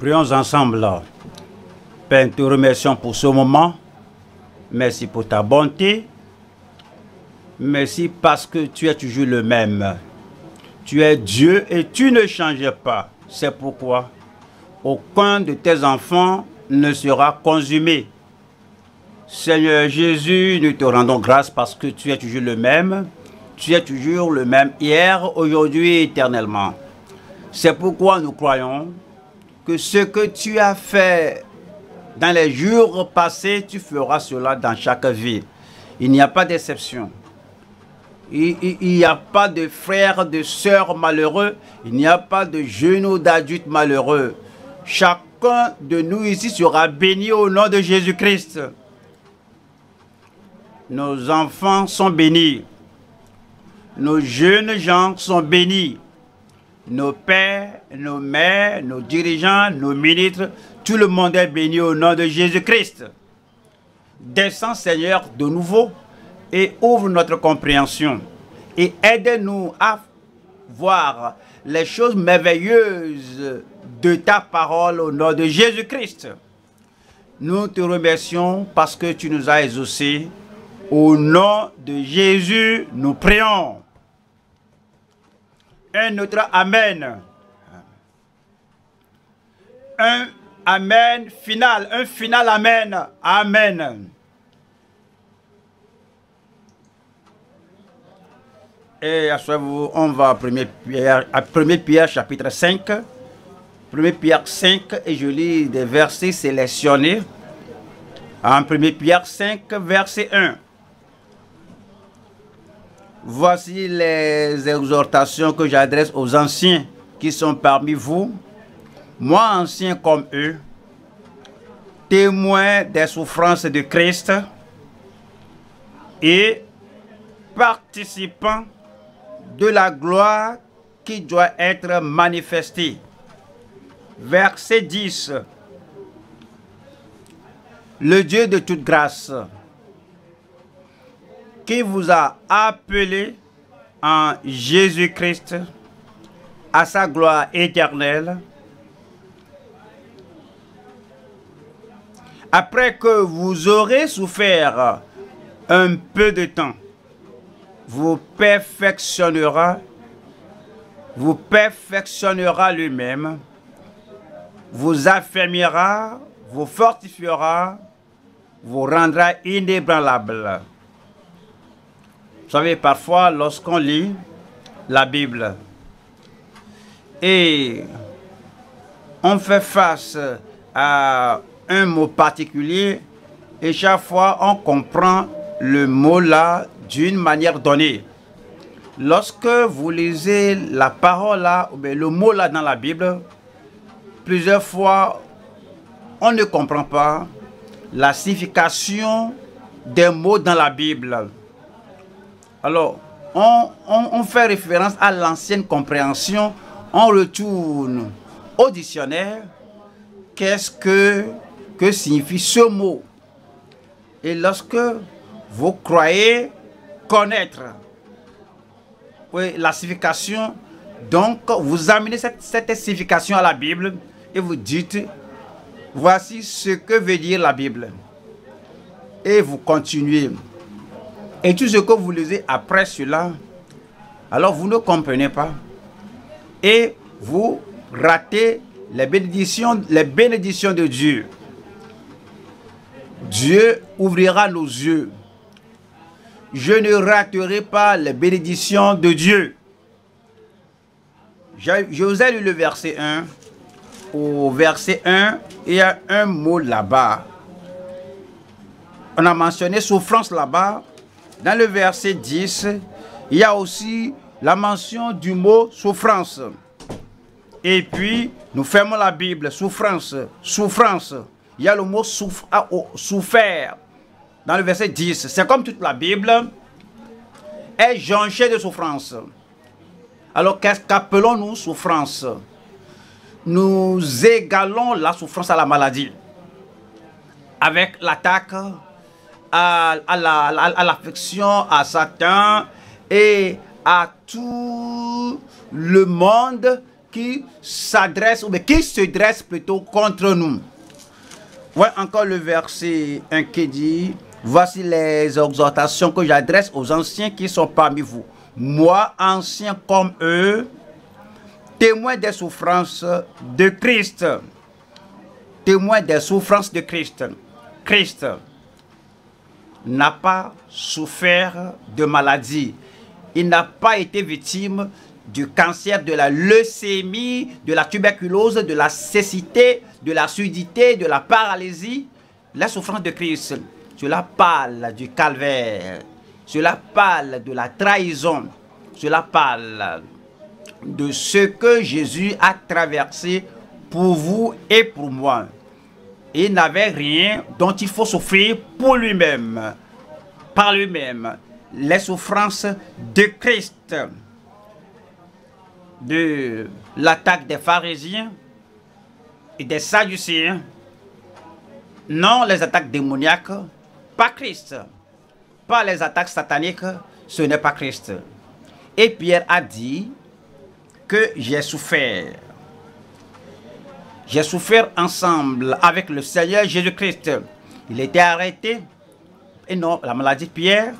Prions ensemble. Père, nous te remercions pour ce moment. Merci pour ta bonté. Merci parce que tu es toujours le même. Tu es Dieu et tu ne changes pas. C'est pourquoi aucun de tes enfants ne sera consumé. Seigneur Jésus, nous te rendons grâce parce que tu es toujours le même. Tu es toujours le même hier, aujourd'hui et éternellement. C'est pourquoi nous croyons que ce que tu as fait dans les jours passés, tu feras cela dans chaque vie. Il n'y a pas d'exception. Il n'y a pas de frères, de sœurs malheureux. Il n'y a pas de jeunes ou d'adultes malheureux. Chacun de nous ici sera béni au nom de Jésus-Christ. Nos enfants sont bénis. Nos jeunes gens sont bénis nos pères, nos mères, nos dirigeants, nos ministres, tout le monde est béni au nom de Jésus-Christ. Descends Seigneur de nouveau et ouvre notre compréhension et aide-nous à voir les choses merveilleuses de ta parole au nom de Jésus-Christ. Nous te remercions parce que tu nous as exaucés. Au nom de Jésus, nous prions un autre Amen. Un Amen final, un final Amen. Amen. Et moment, on va à 1 Pierre, à 1 Pierre chapitre 5. 1 Pierre 5 et je lis des versets sélectionnés. En 1 Pierre 5, verset 1. Voici les exhortations que j'adresse aux anciens qui sont parmi vous, moi ancien comme eux, témoin des souffrances de Christ et participant de la gloire qui doit être manifestée. Verset 10. Le Dieu de toute grâce qui vous a appelé en Jésus-Christ à sa gloire éternelle, après que vous aurez souffert un peu de temps, vous perfectionnera, vous perfectionnera lui-même, vous affermira, vous fortifiera, vous rendra inébranlable. Vous savez, parfois, lorsqu'on lit la Bible et on fait face à un mot particulier, et chaque fois, on comprend le mot là d'une manière donnée. Lorsque vous lisez la parole là, le mot là dans la Bible, plusieurs fois, on ne comprend pas la signification des mots dans la Bible. Alors, on, fait référence à l'ancienne compréhension, on retourne au dictionnaire, qu'est-ce que, que signifie ce mot? Et lorsque vous croyez connaître la signification, donc vous amenez cette, cette signification à la Bible et vous dites, voici ce que veut dire la Bible. Et vous continuez. Et tout ce que vous lisez après cela, alors vous ne comprenez pas. Et vous ratez les bénédictions, les bénédictions de Dieu. Dieu ouvrira nos yeux. Je ne raterai pas les bénédictions de Dieu. Je vous ai lu le verset 1. Au verset 1, il y a un mot là-bas. On a mentionné souffrance là-bas. Dans le verset 10, il y a aussi la mention du mot souffrance. Et puis, nous fermons la Bible, souffrance, souffrance. Il y a le mot ah, oh, souffert dans le verset 10. C'est comme toute la Bible est jonchée de souffrance. Alors, qu'est-ce qu'appelons-nous souffrance? Nous égalons la souffrance à la maladie. Avec l'attaque à, à l'affection à Satan et à tout le monde qui s'adresse, ou qui se dresse plutôt contre nous. Voyez encore le verset 1 qui dit, voici les exhortations que j'adresse aux anciens qui sont parmi vous. Moi, ancien comme eux, témoin des souffrances de Christ. Témoin des souffrances de Christ. Christ n'a pas souffert de maladie. Il n'a pas été victime du cancer, de la leucémie, de la tuberculose, de la cécité, de la surdité, de la paralysie. La souffrance de Christ, cela parle du calvaire, cela parle de la trahison, cela parle de ce que Jésus a traversé pour vous et pour moi. Il n'avait rien dont il faut souffrir pour lui-même, par lui-même. Les souffrances de Christ, de l'attaque des pharisiens et des sadducéens, non les attaques démoniaques, pas Christ, pas les attaques sataniques, ce n'est pas Christ. Et Pierre a dit que j'ai souffert j'ai souffert ensemble avec le Seigneur Jésus-Christ. Il était arrêté, et non, la maladie de Pierre.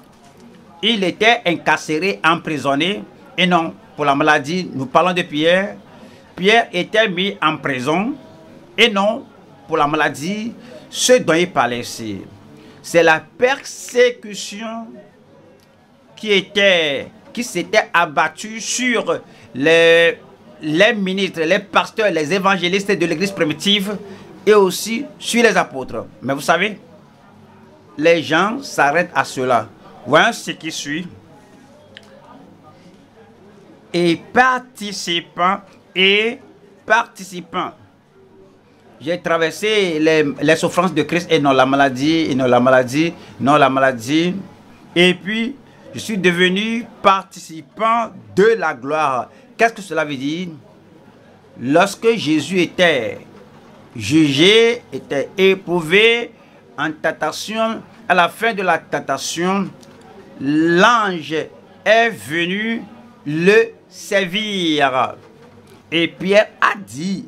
Il était incarcéré, emprisonné, et non, pour la maladie, nous parlons de Pierre. Pierre était mis en prison, et non, pour la maladie, ce dont il parlait ici. C'est la persécution qui qui s'était abattue sur les les ministres, les pasteurs, les évangélistes de l'église primitive et aussi sur les apôtres. Mais vous savez, les gens s'arrêtent à cela. Voyons ce qui suit. Et participant et participant. J'ai traversé les, les, souffrances de Christ et non la maladie, et non la maladie, non la maladie. Et puis, je suis devenu participant de la gloire. Qu'est-ce que cela veut dire? Lorsque Jésus était jugé, était éprouvé en tentation, à la fin de la tentation, l'ange est venu le servir. Et Pierre a dit,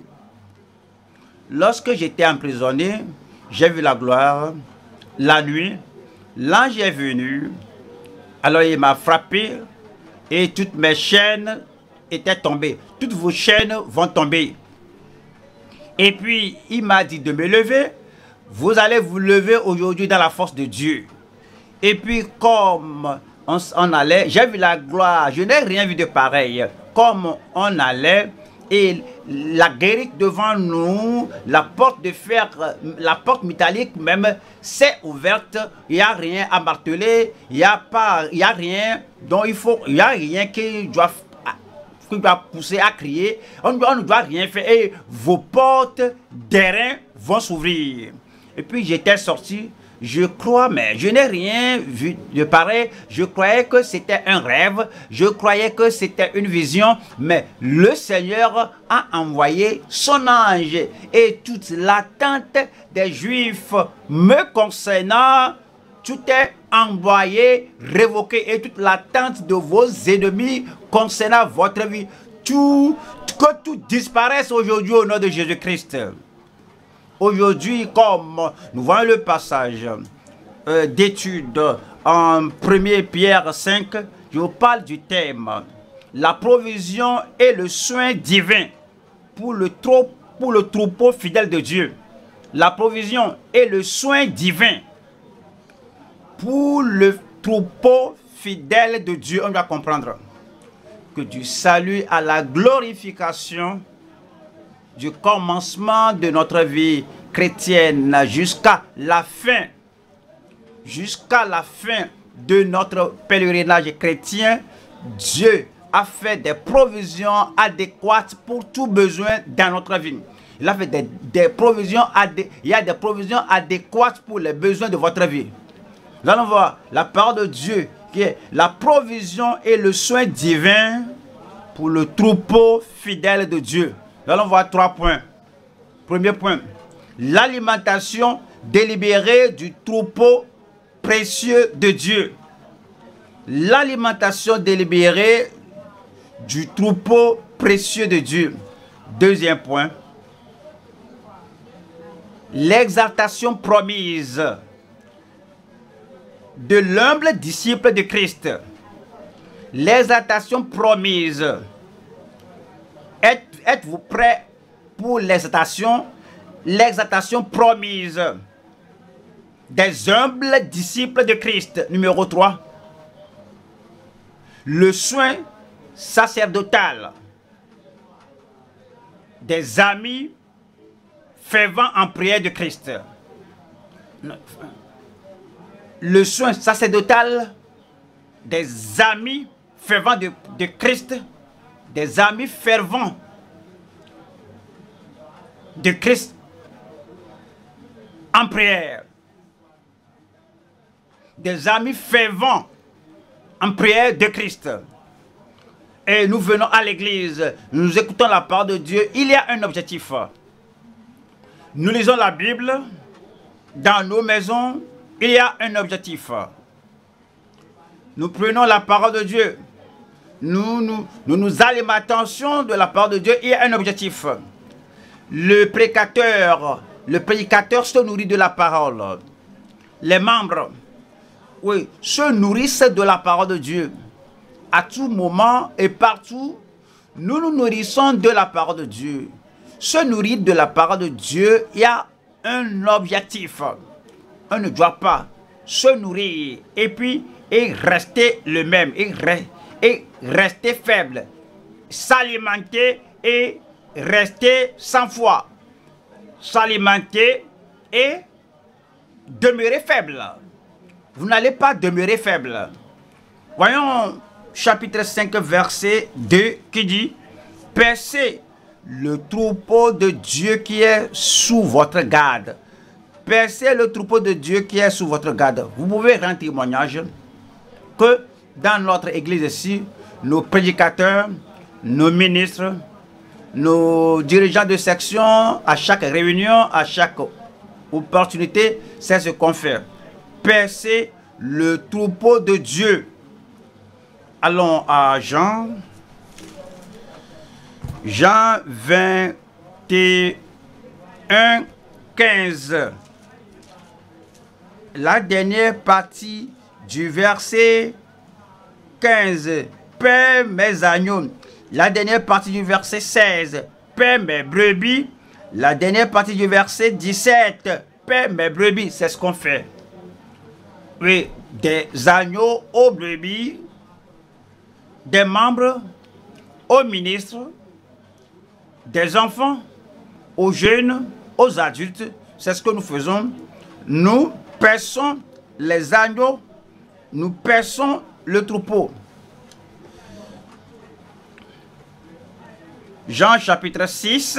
lorsque j'étais emprisonné, j'ai vu la gloire. La nuit, l'ange est venu. Alors il m'a frappé et toutes mes chaînes étaient tombées. Toutes vos chaînes vont tomber. Et puis, il m'a dit de me lever. Vous allez vous lever aujourd'hui dans la force de Dieu. Et puis, comme on, on allait, j'ai vu la gloire. Je n'ai rien vu de pareil. Comme on allait, et la guérite devant nous, la porte de fer, la porte métallique même, s'est ouverte. Il n'y a rien à marteler, il n'y a pas, il a rien dont il faut, il n'y a rien qui doit, qui doit pousser à crier. On, on ne doit rien faire et vos portes d'airain vont s'ouvrir. Et puis j'étais sorti je crois, mais je n'ai rien vu de pareil. Je croyais que c'était un rêve. Je croyais que c'était une vision. Mais le Seigneur a envoyé son ange. Et toute l'attente des Juifs me concernant, tout est envoyé, révoqué. Et toute l'attente de vos ennemis concernant votre vie. Tout, que tout disparaisse aujourd'hui au nom de Jésus-Christ. Aujourd'hui, comme nous voyons le passage euh, d'étude en 1 Pierre 5, je vous parle du thème la provision et le soin divin pour le, pour le troupeau fidèle de Dieu. La provision et le soin divin pour le troupeau fidèle de Dieu. On doit comprendre que du salut à la glorification, du commencement de notre vie chrétienne jusqu'à la fin, jusqu'à la fin de notre pèlerinage chrétien, Dieu a fait des provisions adéquates pour tout besoin dans notre vie. Il a fait des, il y a des provisions adéquates pour les besoins de votre vie. Nous allons voir la parole de Dieu qui est la provision et le soin divin pour le troupeau fidèle de Dieu. Nous allons voir trois points. Premier point, l'alimentation délibérée du troupeau précieux de Dieu. L'alimentation délibérée du troupeau précieux de Dieu. Deuxième point, l'exaltation promise de l'humble disciple de Christ. L'exaltation promise. Êtes-vous prêt pour l'exaltation L'exaltation promise des humbles disciples de Christ. Numéro 3. Le soin sacerdotal des amis fervents en prière de Christ. Le soin sacerdotal des amis fervents de, Christ, des amis fervents de Christ en prière. Des amis fervents en prière de Christ. Et nous venons à l'église, nous écoutons la parole de Dieu. Il y a un objectif. Nous lisons la Bible. Dans nos maisons, il y a un objectif. Nous prenons la parole de Dieu. Nous nous, nous, nous alimentons de la parole de Dieu. Il y a un objectif. Le prédicateur, le prédicateur se nourrit de la parole. Les membres, oui, se nourrissent de la parole de Dieu. À tout moment et partout, nous nous nourrissons de la parole de Dieu. Se nourrir de la parole de Dieu, il y a un objectif. Ne doit pas se nourrir et puis et rester le même, et, et rester faible, s'alimenter et rester sans foi, s'alimenter et demeurer faible. Vous n'allez pas demeurer faible. Voyons chapitre 5, verset 2 qui dit, Percez le troupeau de Dieu qui est sous votre garde. Percez le troupeau de Dieu qui est sous votre garde. Vous pouvez rendre témoignage que dans notre église ici, nos prédicateurs, nos ministres, nos dirigeants de section, à chaque réunion, à chaque opportunité, c'est ce qu'on fait. Percer le troupeau de Dieu. Allons à Jean. Jean 21, 15. La dernière partie du verset 15. Père mes agneaux la dernière partie du verset 16, Paix mes brebis. La dernière partie du verset 17, Paix mes brebis. C'est ce qu'on fait. Oui, des agneaux aux brebis, des membres aux ministres, des enfants aux jeunes, aux adultes. C'est ce que nous faisons. Nous perçons les agneaux, nous perçons le troupeau. Jean chapitre 6,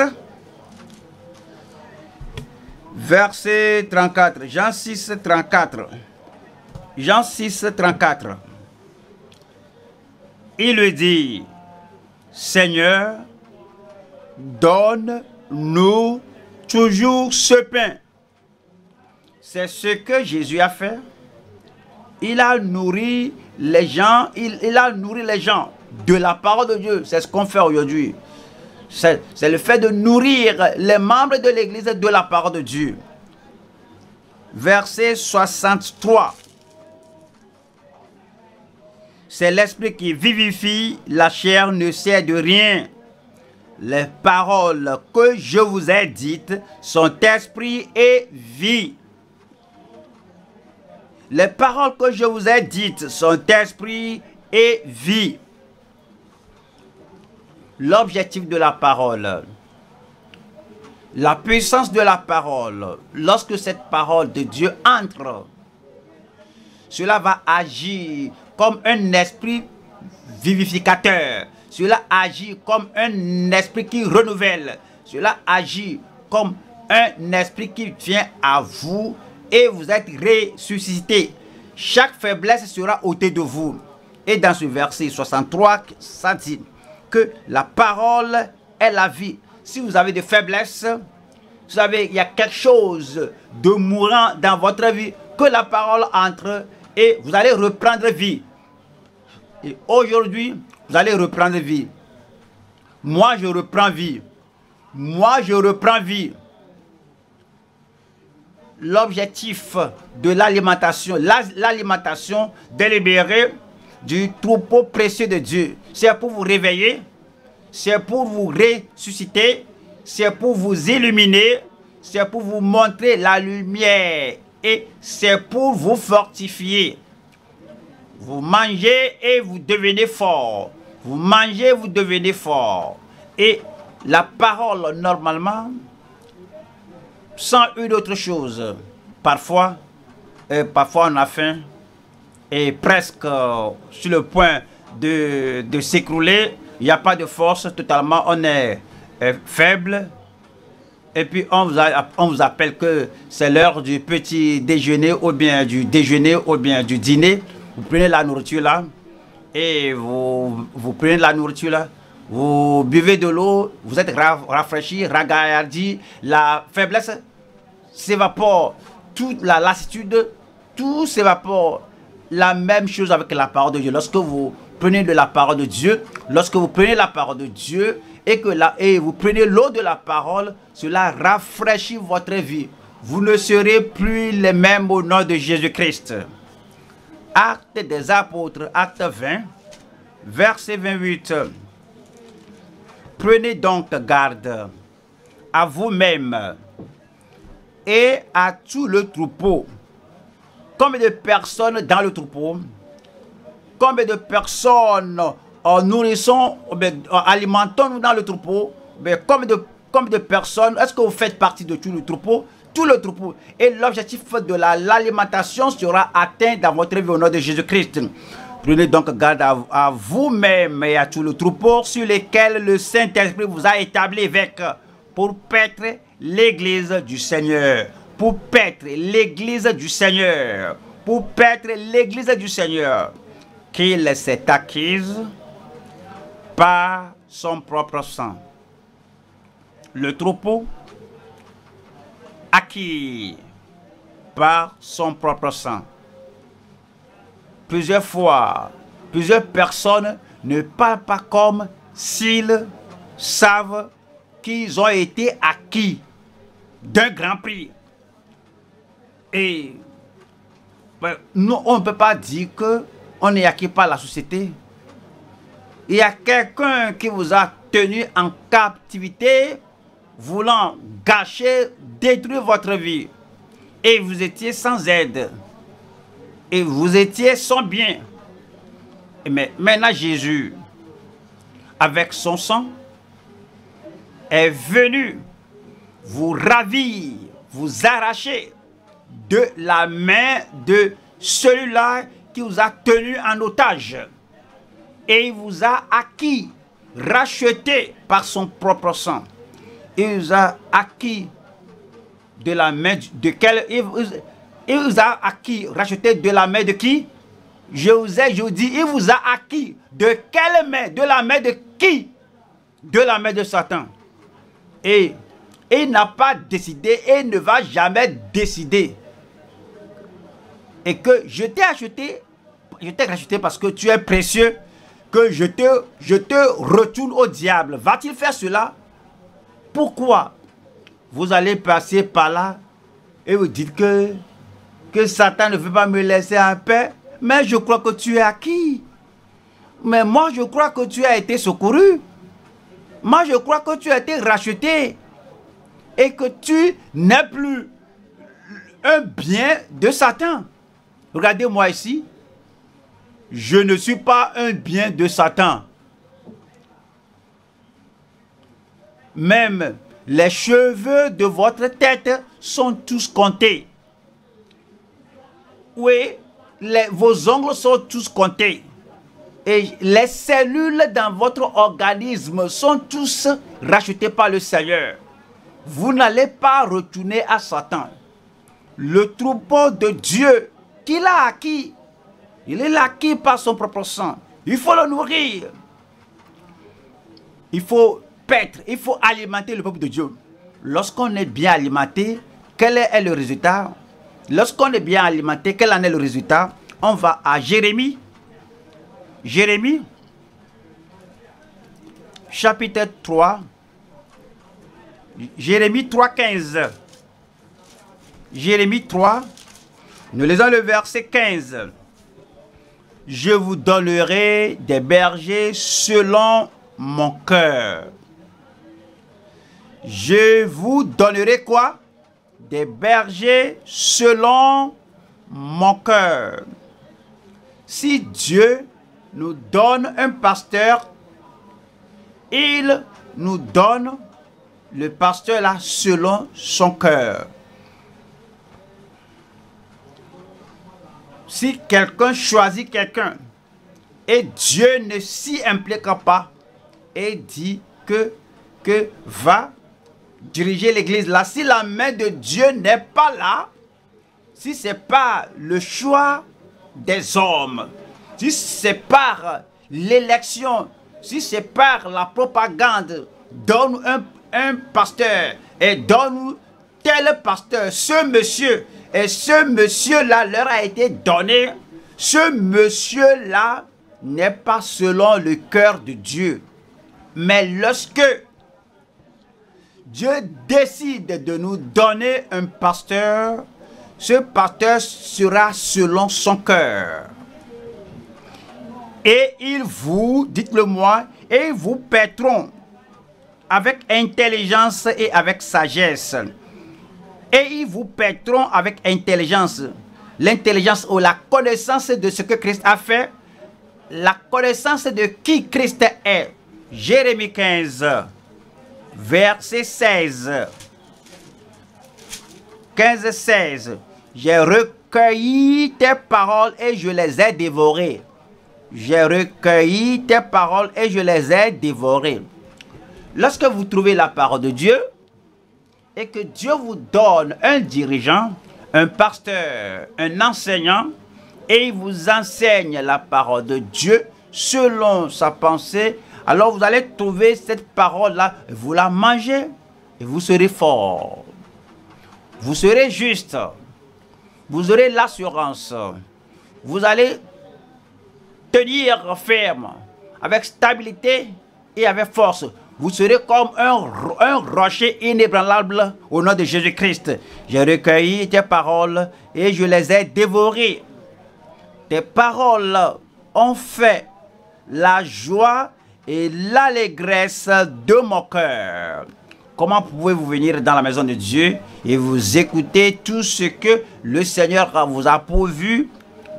verset 34. Jean 6, 34. Jean 6, 34. Il lui dit, Seigneur, donne-nous toujours ce pain. C'est ce que Jésus a fait. Il a nourri les gens, il, a nourri les gens de la parole de Dieu. C'est ce qu'on fait aujourd'hui. C'est le fait de nourrir les membres de l'Église de la parole de Dieu. Verset 63. C'est l'esprit qui vivifie, la chair ne sert de rien. Les paroles que je vous ai dites sont esprit et vie. Les paroles que je vous ai dites sont esprit et vie l'objectif de la parole, la puissance de la parole, lorsque cette parole de Dieu entre, cela va agir comme un esprit vivificateur. Cela agit comme un esprit qui renouvelle. Cela agit comme un esprit qui vient à vous et vous êtes ressuscité. Chaque faiblesse sera ôtée de vous. Et dans ce verset 63, ça dit, que la parole est la vie. Si vous avez des faiblesses, vous savez, il y a quelque chose de mourant dans votre vie, que la parole entre et vous allez reprendre vie. Et aujourd'hui, vous allez reprendre vie. Moi, je reprends vie. moi je reprends vie. L'objectif de l'alimentation, l'alimentation délibérée du troupeau précieux de Dieu, c'est pour vous réveiller, c'est pour vous ressusciter, c'est pour vous illuminer, c'est pour vous montrer la lumière et c'est pour vous fortifier. Vous mangez et vous devenez fort. Vous mangez, vous devenez fort. Et la parole, normalement, sans une autre chose, parfois, euh, parfois on a faim et presque euh, sur le point de, s'écrouler. Il n'y a pas de force, totalement, on est euh, faible. Et puis on vous, on vous appelle que c'est l'heure du petit déjeuner ou bien du déjeuner ou bien du dîner. Vous prenez la nourriture là et vous, vous prenez la nourriture là vous buvez de l'eau, vous êtes rafraîchi, ragaillardi, la faiblesse s'évapore, toute la lassitude, tout s'évapore. La même chose avec la parole de Dieu. Lorsque vous prenez de la parole de Dieu, lorsque vous prenez la parole de Dieu et que la, et vous prenez l'eau de la parole, cela rafraîchit votre vie. Vous ne serez plus les mêmes au nom de Jésus-Christ. Acte des apôtres, acte 20, verset 28. Prenez donc garde à vous-même et à tout le troupeau. Combien de personnes dans le troupeau? Combien de personnes en nourrissons, en alimentons-nous dans le troupeau? Mais combien, de, combien de personnes? Est-ce que vous faites partie de tout le troupeau? Tout le troupeau. Et l'objectif de l'alimentation sera atteint dans votre vie au nom de Jésus-Christ. Prenez donc garde à, vous-même et à tout le troupeau sur lesquels le Saint-Esprit vous a établi avec pour paître l'église du Seigneur. Pour paître l'église du Seigneur. Pour paître l'église du Seigneur. Qu'il s'est acquise par son propre sang. Le troupeau acquis par son propre sang plusieurs fois, plusieurs personnes ne parlent pas comme s'ils savent qu'ils ont été acquis d'un grand prix. Et ben, nous, on ne peut pas dire que on est acquis par la société. Il y a quelqu'un qui vous a tenu en captivité, voulant gâcher, détruire votre vie. Et vous étiez sans aide et vous étiez sans bien. Mais maintenant Jésus, avec son sang, est venu vous ravir, vous arracher de la main de celui-là qui vous a tenu en otage. Et il vous a acquis, racheté par son propre sang. Il vous a acquis de la main de quel il vous a acquis, racheté de la main de qui? Je vous ai, je vous dis, il vous a acquis. De quelle main? De la main de qui? De la main de Satan. Et n'a pas décidé et ne va jamais décider. Et que je t'ai acheté, je t'ai racheté parce que tu es précieux, que je te, je te retourne au diable. Va-t-il faire cela? Pourquoi Vous allez passer par là et vous dites que que Satan ne veut pas me laisser en paix, mais je crois que tu es acquis. Mais moi, je crois que tu as été secouru. Moi, je crois que tu as été racheté. Et que tu n'es plus un bien de Satan. Regardez-moi ici. Je ne suis pas un bien de Satan. Même les cheveux de votre tête sont tous comptés oui, vos ongles sont tous comptés. Et les cellules dans votre organisme sont tous rachetées par le Seigneur. Vous n'allez pas retourner à Satan. Le troupeau de Dieu qu'il a acquis, il est acquis par son propre sang. Il faut le nourrir. Il faut paître, il faut alimenter le peuple de Dieu. Lorsqu'on est bien alimenté, quel est le résultat? Lorsqu'on est bien alimenté, quel en est le résultat? On va à Jérémie. Jérémie, chapitre 3, Jérémie 3, 15. Jérémie 3, nous lisons le verset 15. Je vous donnerai des bergers selon mon cœur. Je vous donnerai quoi? Des bergers selon mon cœur. Si Dieu nous donne un pasteur, il nous donne le pasteur là selon son cœur. Si quelqu'un choisit quelqu'un et Dieu ne s'y implique pas et dit que, va diriger l'église là, si la main de Dieu n'est pas là, si c'est pas le choix des hommes, si c'est par l'élection, si c'est par la propagande, donne un, un pasteur et donne tel pasteur, ce monsieur, et ce monsieur-là leur a été donné, ce monsieur-là n'est pas selon le cœur de Dieu. Mais lorsque Dieu décide de nous donner un pasteur, ce pasteur sera selon son cœur. Et ils vous, dites-le moi, et ils vous paîtront avec intelligence et avec sagesse. Et ils vous paîtront avec intelligence. L'intelligence ou la connaissance de ce que Christ a fait. La connaissance de qui Christ est. Jérémie 15, verset 16. 15, 16. J'ai recueilli tes paroles et je les ai dévorées. J'ai recueilli tes paroles et je les ai dévorées. Lorsque vous trouvez la parole de Dieu et que Dieu vous donne un dirigeant, un pasteur, un enseignant, et il vous enseigne la parole de Dieu selon sa pensée, alors vous allez trouver cette parole-là, vous la mangez et vous serez fort. Vous serez juste. Vous aurez l'assurance. Vous allez tenir ferme, avec stabilité et avec force. Vous serez comme un, rocher inébranlable au nom de Jésus-Christ. J'ai recueilli tes paroles et je les ai dévorées. Tes paroles ont fait la joie et l'allégresse de mon cœur. Comment pouvez-vous venir dans la maison de Dieu et vous écouter tout ce que le Seigneur vous a pourvu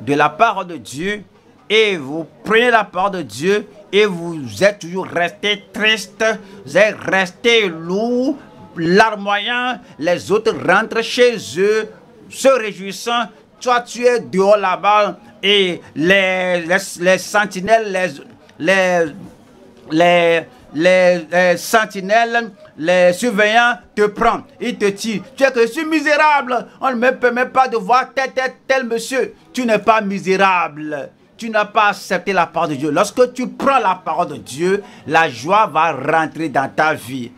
de la part de Dieu et vous prenez la part de Dieu et vous êtes toujours resté triste, vous êtes resté lourd, larmoyant, les autres rentrent chez eux, se réjouissant, toi tu es dehors là-bas. Et les, les, sentinelles, les, les, les, sentinelles, les surveillants te prennent, ils te tirent. Tu es que je suis misérable, on ne me permet pas de voir tel, tel monsieur. Tu n'es pas misérable tu n'as pas accepté la parole de Dieu. Lorsque tu prends la parole de Dieu, la joie va rentrer dans ta vie.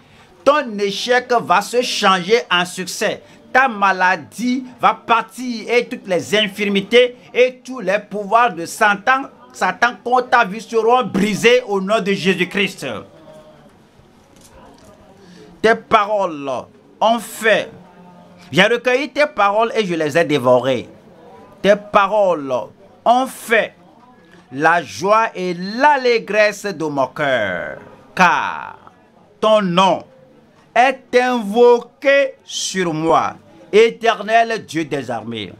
Ton échec va se changer en succès. Ta maladie va partir et toutes les infirmités et tous les pouvoirs de Satan, Satan contre ta vie seront brisés au nom de Jésus-Christ. Tes paroles ont fait. J'ai recueilli tes paroles et je les ai dévorées. Tes paroles ont fait la joie et l'allégresse de mon cœur, car ton nom est invoqué sur moi, éternel Dieu des armées.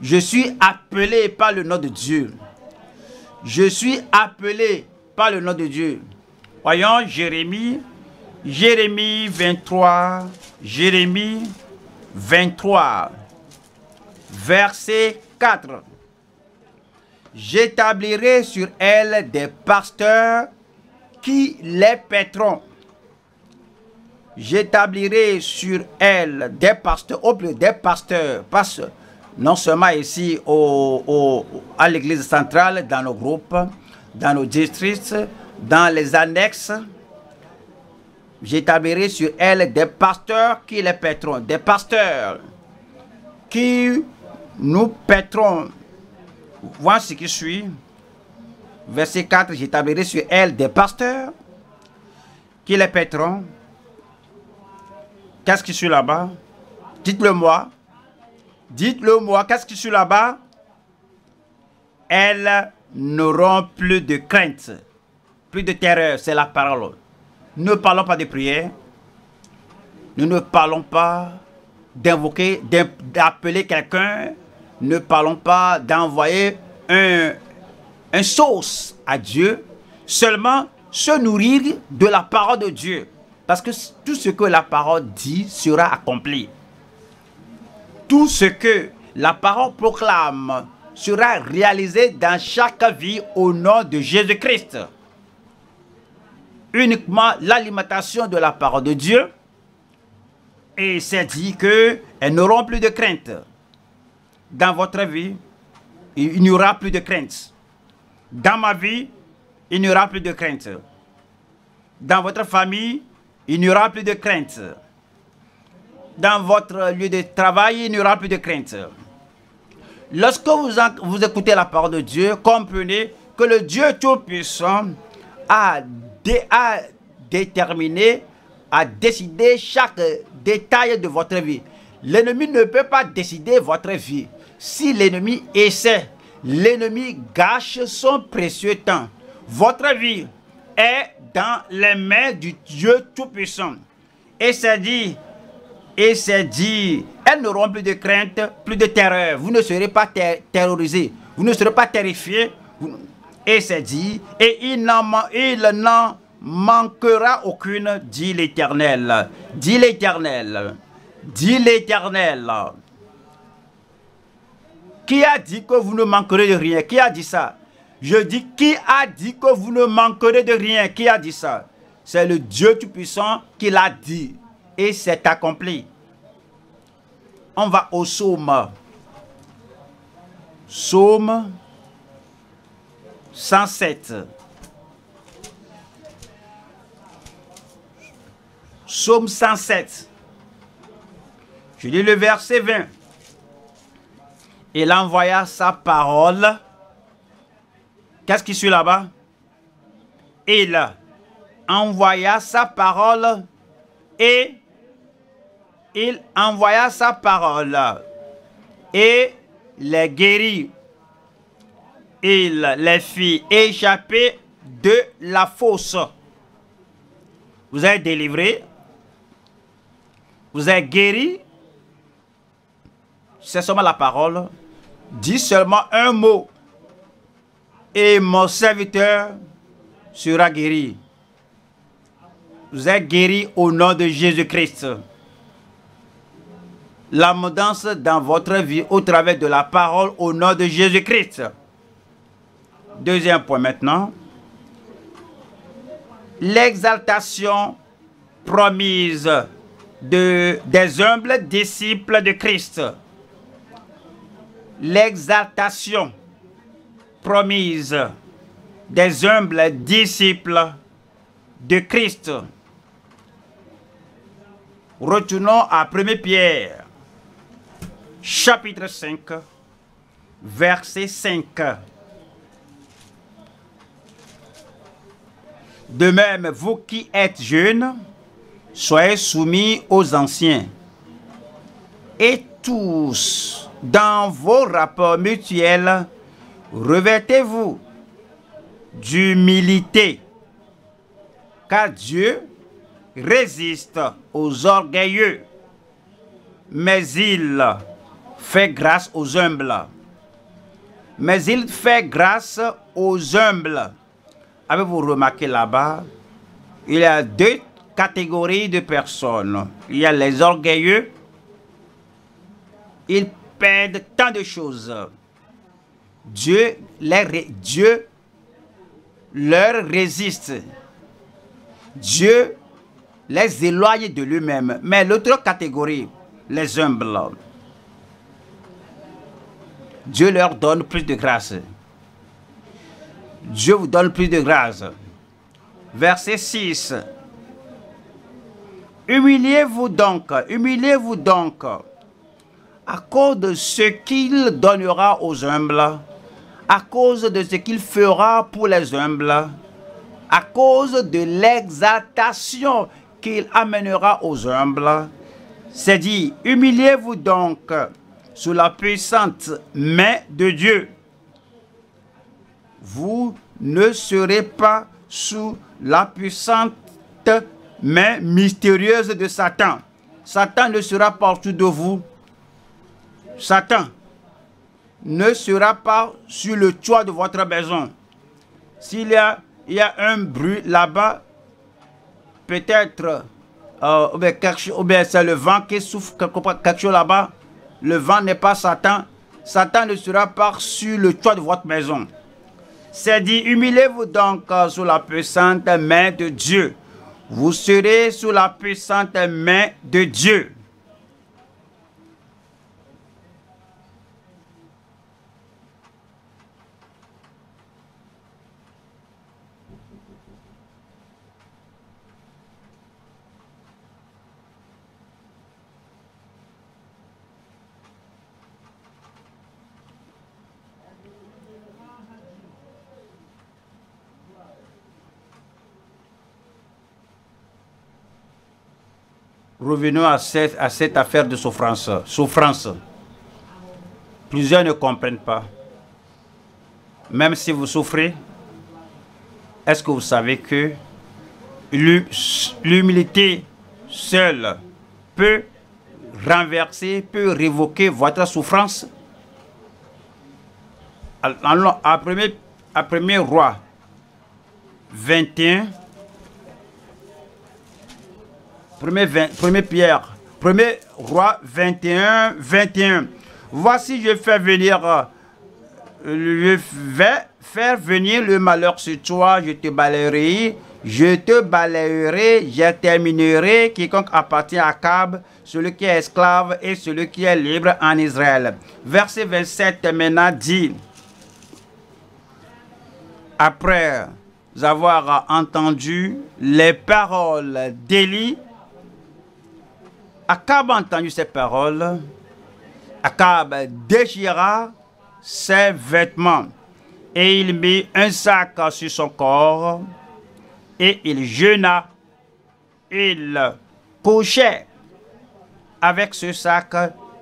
Je suis appelé par le nom de Dieu. Je suis appelé par le nom de Dieu. Voyons Jérémie, Jérémie 23, Jérémie 23, verset 4. J'établirai sur elle des pasteurs qui les paîtront. J'établirai sur elle des pasteurs, au des pasteurs, non seulement ici au, à l'église centrale, dans nos groupes, dans nos districts, dans les annexes, j'établirai sur elle des pasteurs qui les paîtront, des pasteurs qui nous paîtront Voici ce qui suit. Verset 4, j'établirai sur elle des pasteurs qui les paîtront Qu'est-ce qui suit là-bas? Dites-le moi. Dites-le moi. Qu'est-ce qui suit là-bas? Elles n'auront plus de crainte, plus de terreur. C'est la parole. Ne parlons pas de prière. Nous ne parlons pas d'invoquer, d'appeler quelqu'un. Ne parlons pas d'envoyer un, sauce à Dieu. Seulement se nourrir de la parole de Dieu. Parce que tout ce que la parole dit sera accompli. Tout ce que la parole proclame sera réalisé dans chaque vie au nom de Jésus-Christ. Uniquement l'alimentation de la parole de Dieu. Et c'est dit qu'elles n'auront plus de crainte. Dans votre vie, il n'y aura plus de crainte. Dans ma vie, il n'y aura plus de crainte. Dans votre famille, il n'y aura plus de crainte. Dans votre lieu de travail, il n'y aura plus de crainte. Lorsque vous, vous écoutez la parole de Dieu, comprenez que le Dieu Tout-Puissant a, a déterminé, a décidé chaque détail de votre vie. L'ennemi ne peut pas décider votre vie. Si l'ennemi essaie, l'ennemi gâche son précieux temps. Votre vie est dans les mains du Dieu Tout-Puissant. Et c'est dit, et c'est dit, elles n'auront plus de crainte, plus de terreur. Vous ne serez pas terrorisés, vous ne serez pas terrifiés. Et c'est dit, et il n'en manquera aucune, dit l'Éternel. Dit l'Éternel. Dit l'Éternel. Qui a dit que vous ne manquerez de rien? Qui a dit ça? Je dis, qui a dit que vous ne manquerez de rien? Qui a dit ça? C'est le Dieu Tout-Puissant qui l'a dit. Et c'est accompli. On va au psaume. Psaume 107. Psaume 107. Je lis le verset 20. Il envoya sa parole Qu'est-ce qui suit là-bas? Il envoya sa parole et il envoya sa parole et les guérit. Il les fit échapper de la fosse. Vous êtes délivré. Vous êtes guéri. C'est seulement la parole. Dis seulement un mot et mon serviteur sera guéri. Vous êtes guéri au nom de Jésus-Christ. L'abondance dans votre vie au travers de la parole au nom de Jésus-Christ. Deuxième point maintenant. L'exaltation promise de, des humbles disciples de Christ. L'exaltation promise des humbles disciples de Christ. Retournons à 1 Pierre, chapitre 5, verset 5. De même, vous qui êtes jeunes, soyez soumis aux anciens. Et tous, dans vos rapports mutuels, Revêtez-vous d'humilité, car Dieu résiste aux orgueilleux, mais il fait grâce aux humbles. Mais il fait grâce aux humbles. Avez-vous remarqué là-bas Il y a deux catégories de personnes. Il y a les orgueilleux. Ils perdent tant de choses. Dieu, Dieu leur résiste. Dieu les éloigne de lui-même. Mais l'autre catégorie, les humbles, Dieu leur donne plus de grâce. Dieu vous donne plus de grâce. Verset 6. Humiliez-vous donc, humiliez-vous donc, à cause de ce qu'il donnera aux humbles à cause de ce qu'il fera pour les humbles, à cause de l'exaltation qu'il amènera aux humbles, C'est dit, humiliez-vous donc sous la puissante main de Dieu. Vous ne serez pas sous la puissante main mystérieuse de Satan. Satan ne sera pas autour de vous. Satan ne sera pas sur le toit de votre maison. S'il y a, un bruit là-bas, peut-être, euh, ou c'est le vent qui souffle quelque chose là-bas, le vent n'est pas Satan. Satan ne sera pas sur le toit de votre maison. C'est dit, humiliez-vous donc euh, sous la puissante main de Dieu. Vous serez sous la puissante main de Dieu. Revenons à cette, affaire de souffrance. Souffrance. Plusieurs ne comprennent pas. Même si vous souffrez, est-ce que vous savez que l'humilité seule peut renverser, peut révoquer votre souffrance? À à premier roi 21, Premier, Pierre, premier roi 21, 21. Voici, je fais venir, euh, je vais faire venir le malheur sur toi, je te balayerai, je te balayerai, je terminerai quiconque appartient à Cab, celui qui est esclave et celui qui est libre en Israël. Verset 27 maintenant dit, après avoir entendu les paroles d'Élie, Akab a entendu ces paroles. Akab déchira ses vêtements et il mit un sac sur son corps et il jeûna. Il couchait avec ce sac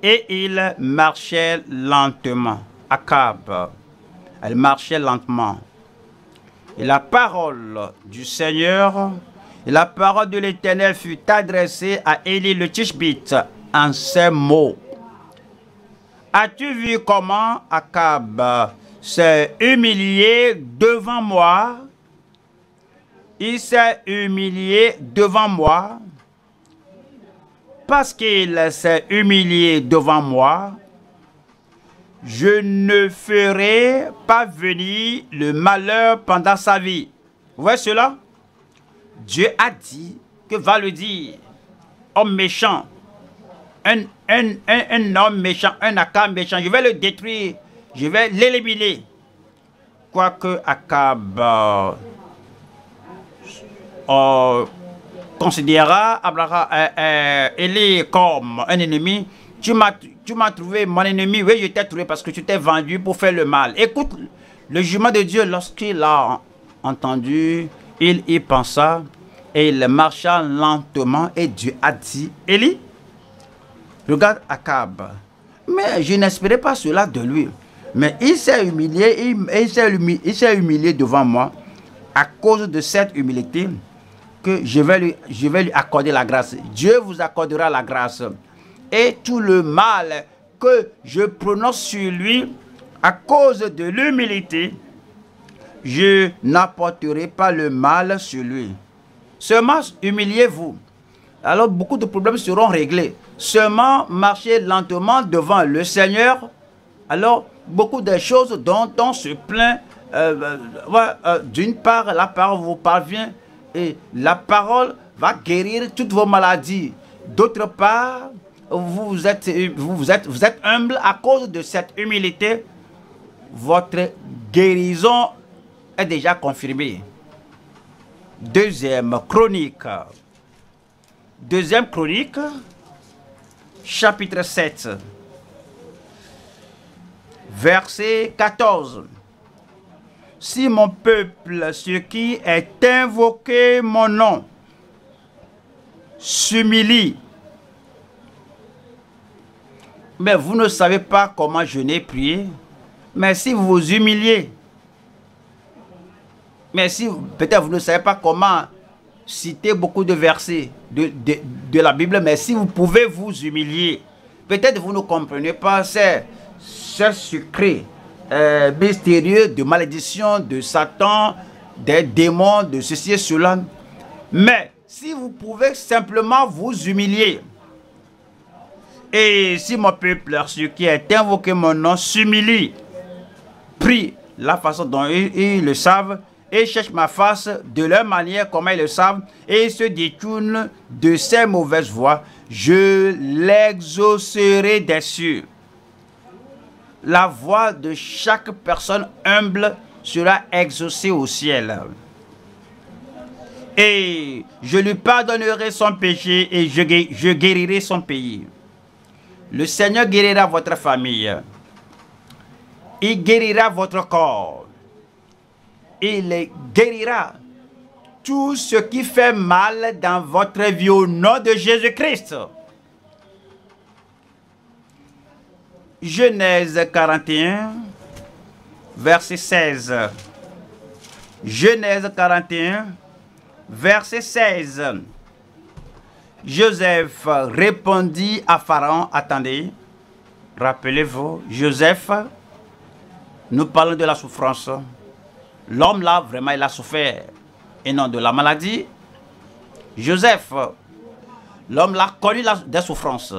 et il marchait lentement. Akab, elle marchait lentement. Et la parole du Seigneur la parole de l'Éternel fut adressée à Élie le Tishbite en ces mots. As-tu vu comment Akab s'est humilié devant moi? Il s'est humilié devant moi parce qu'il s'est humilié devant moi. Je ne ferai pas venir le malheur pendant sa vie. Vous voyez cela? Dieu a dit que va le dire. Homme méchant, un, un, homme méchant, un Akab méchant, je vais le détruire, je vais l'éliminer. Quoique Akab euh, euh, considéra Abraham, euh, comme un ennemi, tu m'as trouvé mon ennemi, oui je t'ai trouvé parce que tu t'es vendu pour faire le mal. Écoute le jugement de Dieu lorsqu'il a entendu il y pensa et il marcha lentement et Dieu a dit, Élie, regarde Akab. Mais je n'espérais pas cela de lui. Mais il s'est humilié, il, s'est devant moi à cause de cette humilité que je vais, lui, je vais lui accorder la grâce. Dieu vous accordera la grâce. Et tout le mal que je prononce sur lui à cause de l'humilité, je n'apporterai pas le mal sur lui. Seulement humiliez-vous. Alors beaucoup de problèmes seront réglés. Seulement marchez lentement devant le Seigneur. Alors beaucoup de choses dont on se plaint, euh, euh, euh, d'une part la parole vous parvient et la parole va guérir toutes vos maladies. D'autre part, vous êtes, vous, êtes, vous êtes humble à cause de cette humilité. Votre guérison est déjà confirmé. Deuxième chronique. Deuxième chronique, chapitre 7, verset 14. Si mon peuple, ce qui est invoqué mon nom, s'humilie mais vous ne savez pas comment jeûner, prier. Mais si vous vous humiliez, mais si peut-être vous ne savez pas comment citer beaucoup de versets de, de, la Bible, mais si vous pouvez vous humilier, peut-être vous ne comprenez pas ces, ce secret euh, mystérieux de malédiction, de Satan, des démons, de ceci et cela. Mais si vous pouvez simplement vous humilier, et si mon peuple, ceux qui est invoqué mon nom, s'humilie, prie la façon dont ils, le savent, et cherchent ma face de leur manière, comme ils le savent, et se détournent de ces mauvaises voies, je l'exaucerai des cieux. La voix de chaque personne humble sera exaucée au ciel. Et je lui pardonnerai son péché et je, je guérirai son pays. Le Seigneur guérira votre famille. Il guérira votre corps. Il guérira tout ce qui fait mal dans votre vie au nom de Jésus-Christ. Genèse 41, verset 16. Genèse 41, verset 16. Joseph répondit à Pharaon, attendez, rappelez-vous, Joseph, nous parlons de la souffrance. L'homme là, vraiment, il a souffert et non de la maladie. Joseph, l'homme là, connu des souffrances.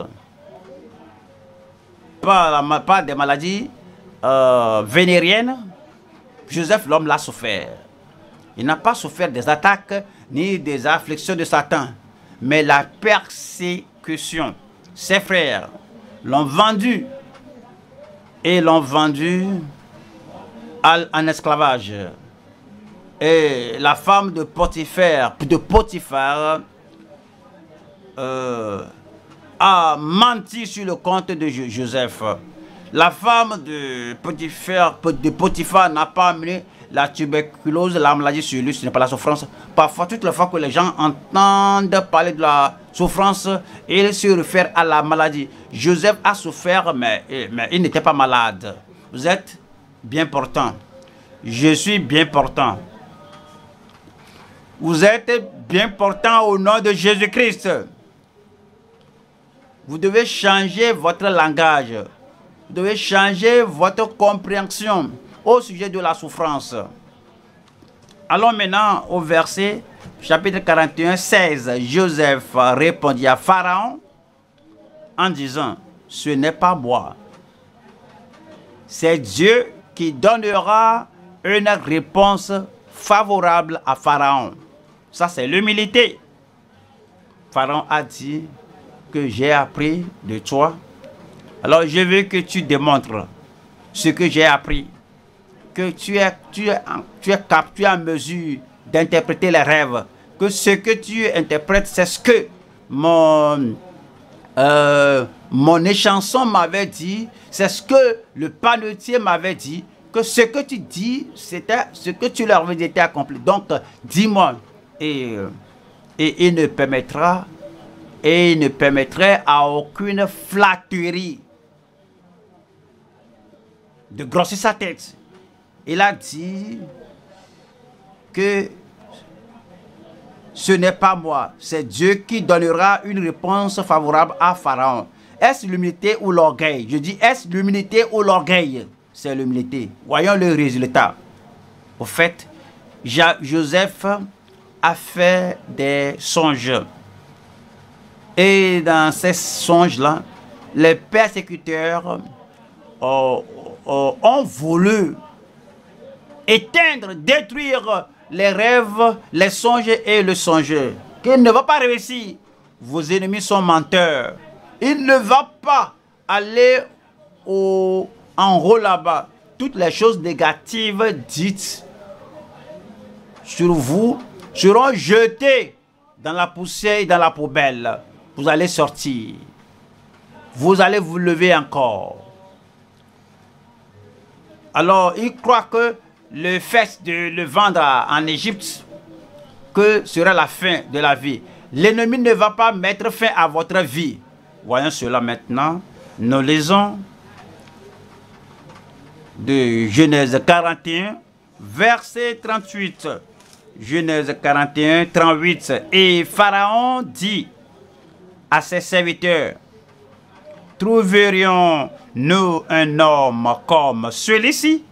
Pas, des maladies euh, vénériennes. Joseph, l'homme l'a souffert. Il n'a pas souffert des attaques ni des afflictions de Satan mais la persécution. Ses frères l'ont vendu et l'ont vendu en esclavage. Et la femme de Potiphar, de Potiphar euh, a menti sur le compte de Joseph. La femme de Potiphar, de Potiphar n'a pas amené la tuberculose, la maladie sur lui, ce n'est pas la souffrance. Parfois, toutes les fois que les gens entendent parler de la souffrance, ils se réfèrent à la maladie. Joseph a souffert, mais, mais il n'était pas malade. Vous êtes bien portant. Je suis bien portant. Vous êtes bien portant au nom de Jésus-Christ. Vous devez changer votre langage. Vous devez changer votre compréhension au sujet de la souffrance. Allons maintenant au verset chapitre 41, 16. Joseph répondit à Pharaon en disant, ce n'est pas moi. C'est Dieu qui donnera une réponse favorable à Pharaon. Ça, c'est l'humilité. Pharaon a dit que j'ai appris de toi. Alors, je veux que tu démontres ce que j'ai appris que tu es, tu es, tu en mesure d'interpréter les rêves, que ce que tu interprètes, c'est ce que mon, euh, mon échanson m'avait dit, c'est ce que le panetier m'avait dit, que ce que tu dis, c'était ce que tu leur avais été accompli. Donc, dis-moi, et, et il ne permettra, et il ne permettrait à aucune flatterie de grossir sa tête il a dit que ce n'est pas moi, c'est Dieu qui donnera une réponse favorable à Pharaon. Est-ce l'humilité ou l'orgueil? Je dis, est-ce l'humilité ou l'orgueil? C'est l'humilité. Voyons le résultat. Au fait, Joseph a fait des songes. Et dans ces songes-là, les persécuteurs ont voulu éteindre, détruire les rêves, les songes et le songeur. Qu'il ne va pas réussir. Vos ennemis sont menteurs. Il ne va pas aller au, en haut là-bas. Toutes les choses négatives dites sur vous seront jetées dans la poussière dans la poubelle. Vous allez sortir. Vous allez vous lever encore. Alors, il croit que le fait de le vendre en Égypte, que sera la fin de la vie. L'ennemi ne va pas mettre fin à votre vie. Voyons cela maintenant Nous lisons de Genèse 41, verset 38. Genèse 41, 38. Et Pharaon dit à ses serviteurs, trouverions-nous un homme comme celui-ci,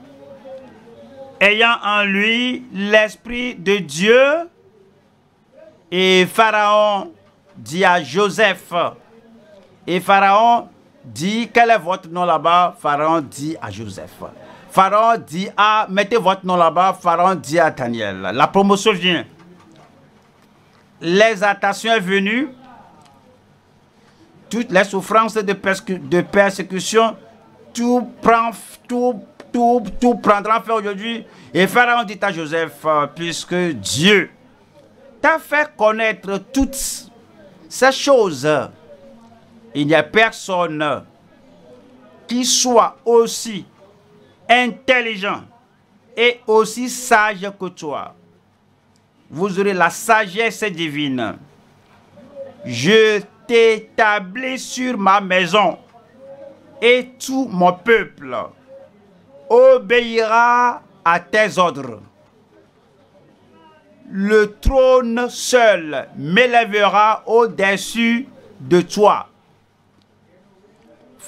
ayant en lui l'Esprit de Dieu? Et Pharaon dit à Joseph, et Pharaon dit, quel est votre nom là-bas? Pharaon dit à Joseph. Pharaon dit, ah, mettez votre nom là-bas. Pharaon dit à Daniel. La promotion vient. L'exaltation est venue. Toutes les souffrances de, persécution, tout, tout, tout, tout prendra fin aujourd'hui. Et Pharaon dit à Joseph, puisque Dieu t'a fait connaître toutes ces choses, il n'y a personne qui soit aussi intelligent et aussi sage que toi. Vous aurez la sagesse divine. Je t'établis sur ma maison et tout mon peuple obéira à tes ordres. Le trône seul m'élèvera au-dessus de toi.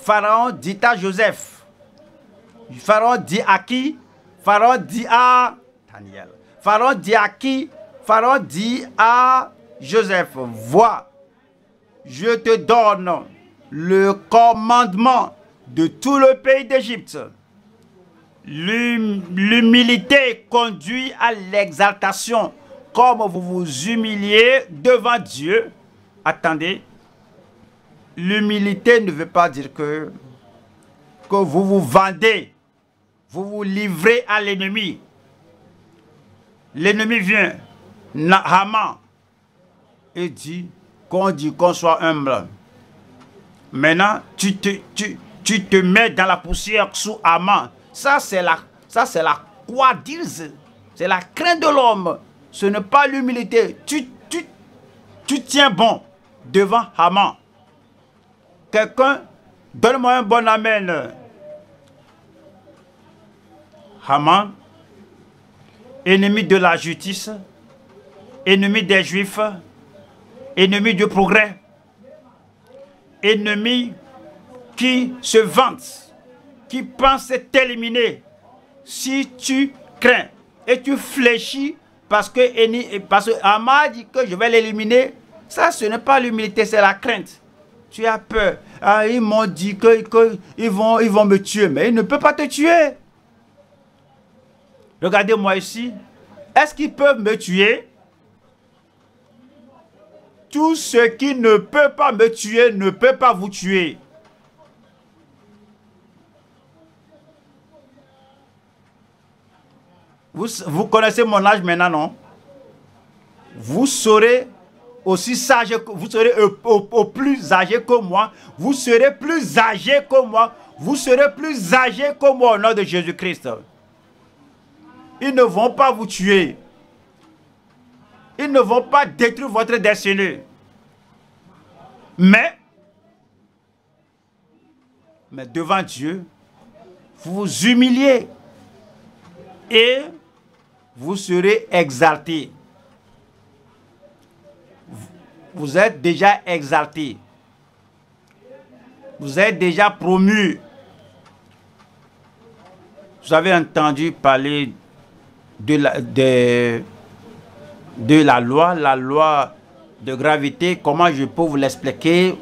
Pharaon dit à Joseph. Pharaon dit à qui? Pharaon dit à Daniel. Pharaon dit à qui? Pharaon dit à Joseph, vois, je te donne le commandement de tout le pays d'Égypte. L'humilité conduit à l'exaltation. Comme vous vous humiliez devant Dieu, attendez, l'humilité ne veut pas dire que, vous vous vendez, vous vous livrez à l'ennemi. L'ennemi vient, Haman, et dit qu'on dit qu'on soit humble. Maintenant, tu te, mets dans la poussière sous Haman. Ça, c'est la, ça, c'est la quadrise. C'est la crainte de l'homme. Ce n'est pas l'humilité. Tu, tu, tu tiens bon devant Haman. Quelqu'un, donne-moi un bon amen. Haman, ennemi de la justice, ennemi des Juifs, ennemi du progrès, ennemi qui se vante, qui pense t'éliminer. Si tu crains et tu fléchis parce que, parce que dit que je vais l'éliminer, ça ce n'est pas l'humilité, c'est la crainte. Tu as peur. Ah, ils m'ont dit qu'ils vont, ils vont me tuer, mais ils ne peuvent pas te tuer. Regardez-moi ici. Est-ce qu'ils peuvent me tuer? Tout ce qui ne peut pas me tuer ne peut pas vous tuer. Vous, vous connaissez mon âge maintenant, non? Vous saurez aussi sage que vous serez au, plus âgé que moi, vous serez plus âgé que moi, vous serez plus âgé que moi au nom de Jésus-Christ. Ils ne vont pas vous tuer. Ils ne vont pas détruire votre destinée. Mais, mais devant Dieu, vous vous humiliez et vous serez exalté vous êtes déjà exalté. Vous êtes déjà promu. Vous avez entendu parler de la, de, de la loi, la loi de gravité. Comment je peux vous l'expliquer?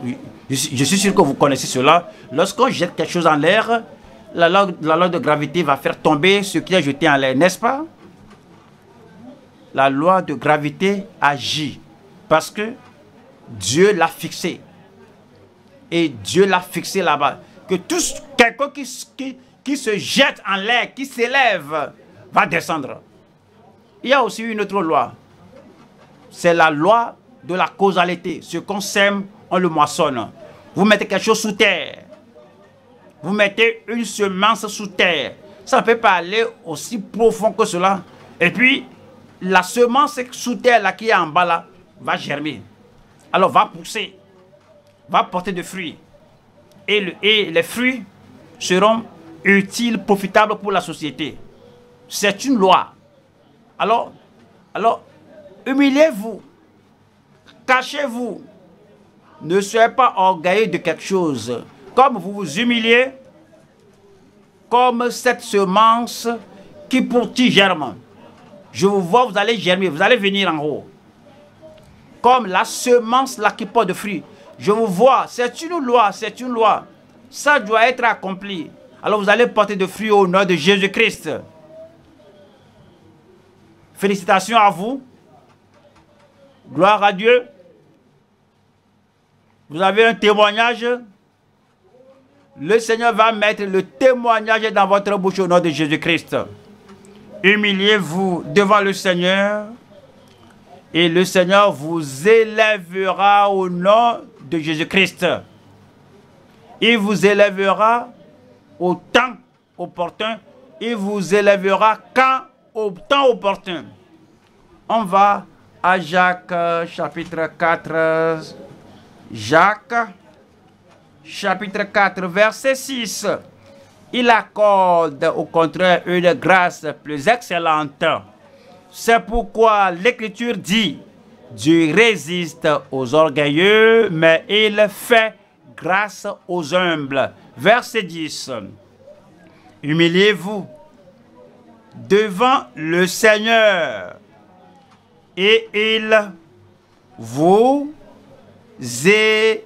Je, suis sûr que vous connaissez cela. Lorsqu'on jette quelque chose en l'air, la la loi de gravité va faire tomber ce qui est jeté en l'air, n'est-ce pas? La loi de gravité agit parce que Dieu l'a fixé. Et Dieu l'a fixé là-bas. Que tout quelqu'un qui, se jette en l'air, qui s'élève, va descendre. Il y a aussi une autre loi. C'est la loi de la causalité. Ce qu'on sème, on le moissonne. Vous mettez quelque chose sous terre. Vous mettez une semence sous terre. Ça ne peut pas aller aussi profond que cela. Et puis, la semence sous terre là, qui est en bas là, va germer alors va pousser, va porter des fruits. et, les fruits seront utiles, profitables pour la société. C'est une loi. Alors, alors humiliez-vous, cachez-vous, ne soyez pas orgueilleux de quelque chose. Comme vous vous humiliez, comme cette semence qui pour ti germe. Je vous vois, vous allez germer, vous allez venir en haut. Comme la semence là qui porte de fruits. Je vous vois, c'est une loi, c'est une loi. Ça doit être accompli. Alors vous allez porter de fruits au nom de Jésus-Christ. Félicitations à vous. Gloire à Dieu. Vous avez un témoignage? Le Seigneur va mettre le témoignage dans votre bouche au nom de Jésus-Christ. Humiliez-vous devant le Seigneur et le Seigneur vous élèvera au nom de Jésus-Christ. Il vous élèvera au temps opportun. Il vous élèvera quand au temps opportun. On va à Jacques euh, chapitre 4. Jacques chapitre 4 verset 6. Il accorde au contraire une grâce plus excellente. C'est pourquoi l'Écriture dit, Dieu résiste aux orgueilleux, mais il fait grâce aux humbles. Verset 10. Humiliez-vous devant le Seigneur et il vous élèvera.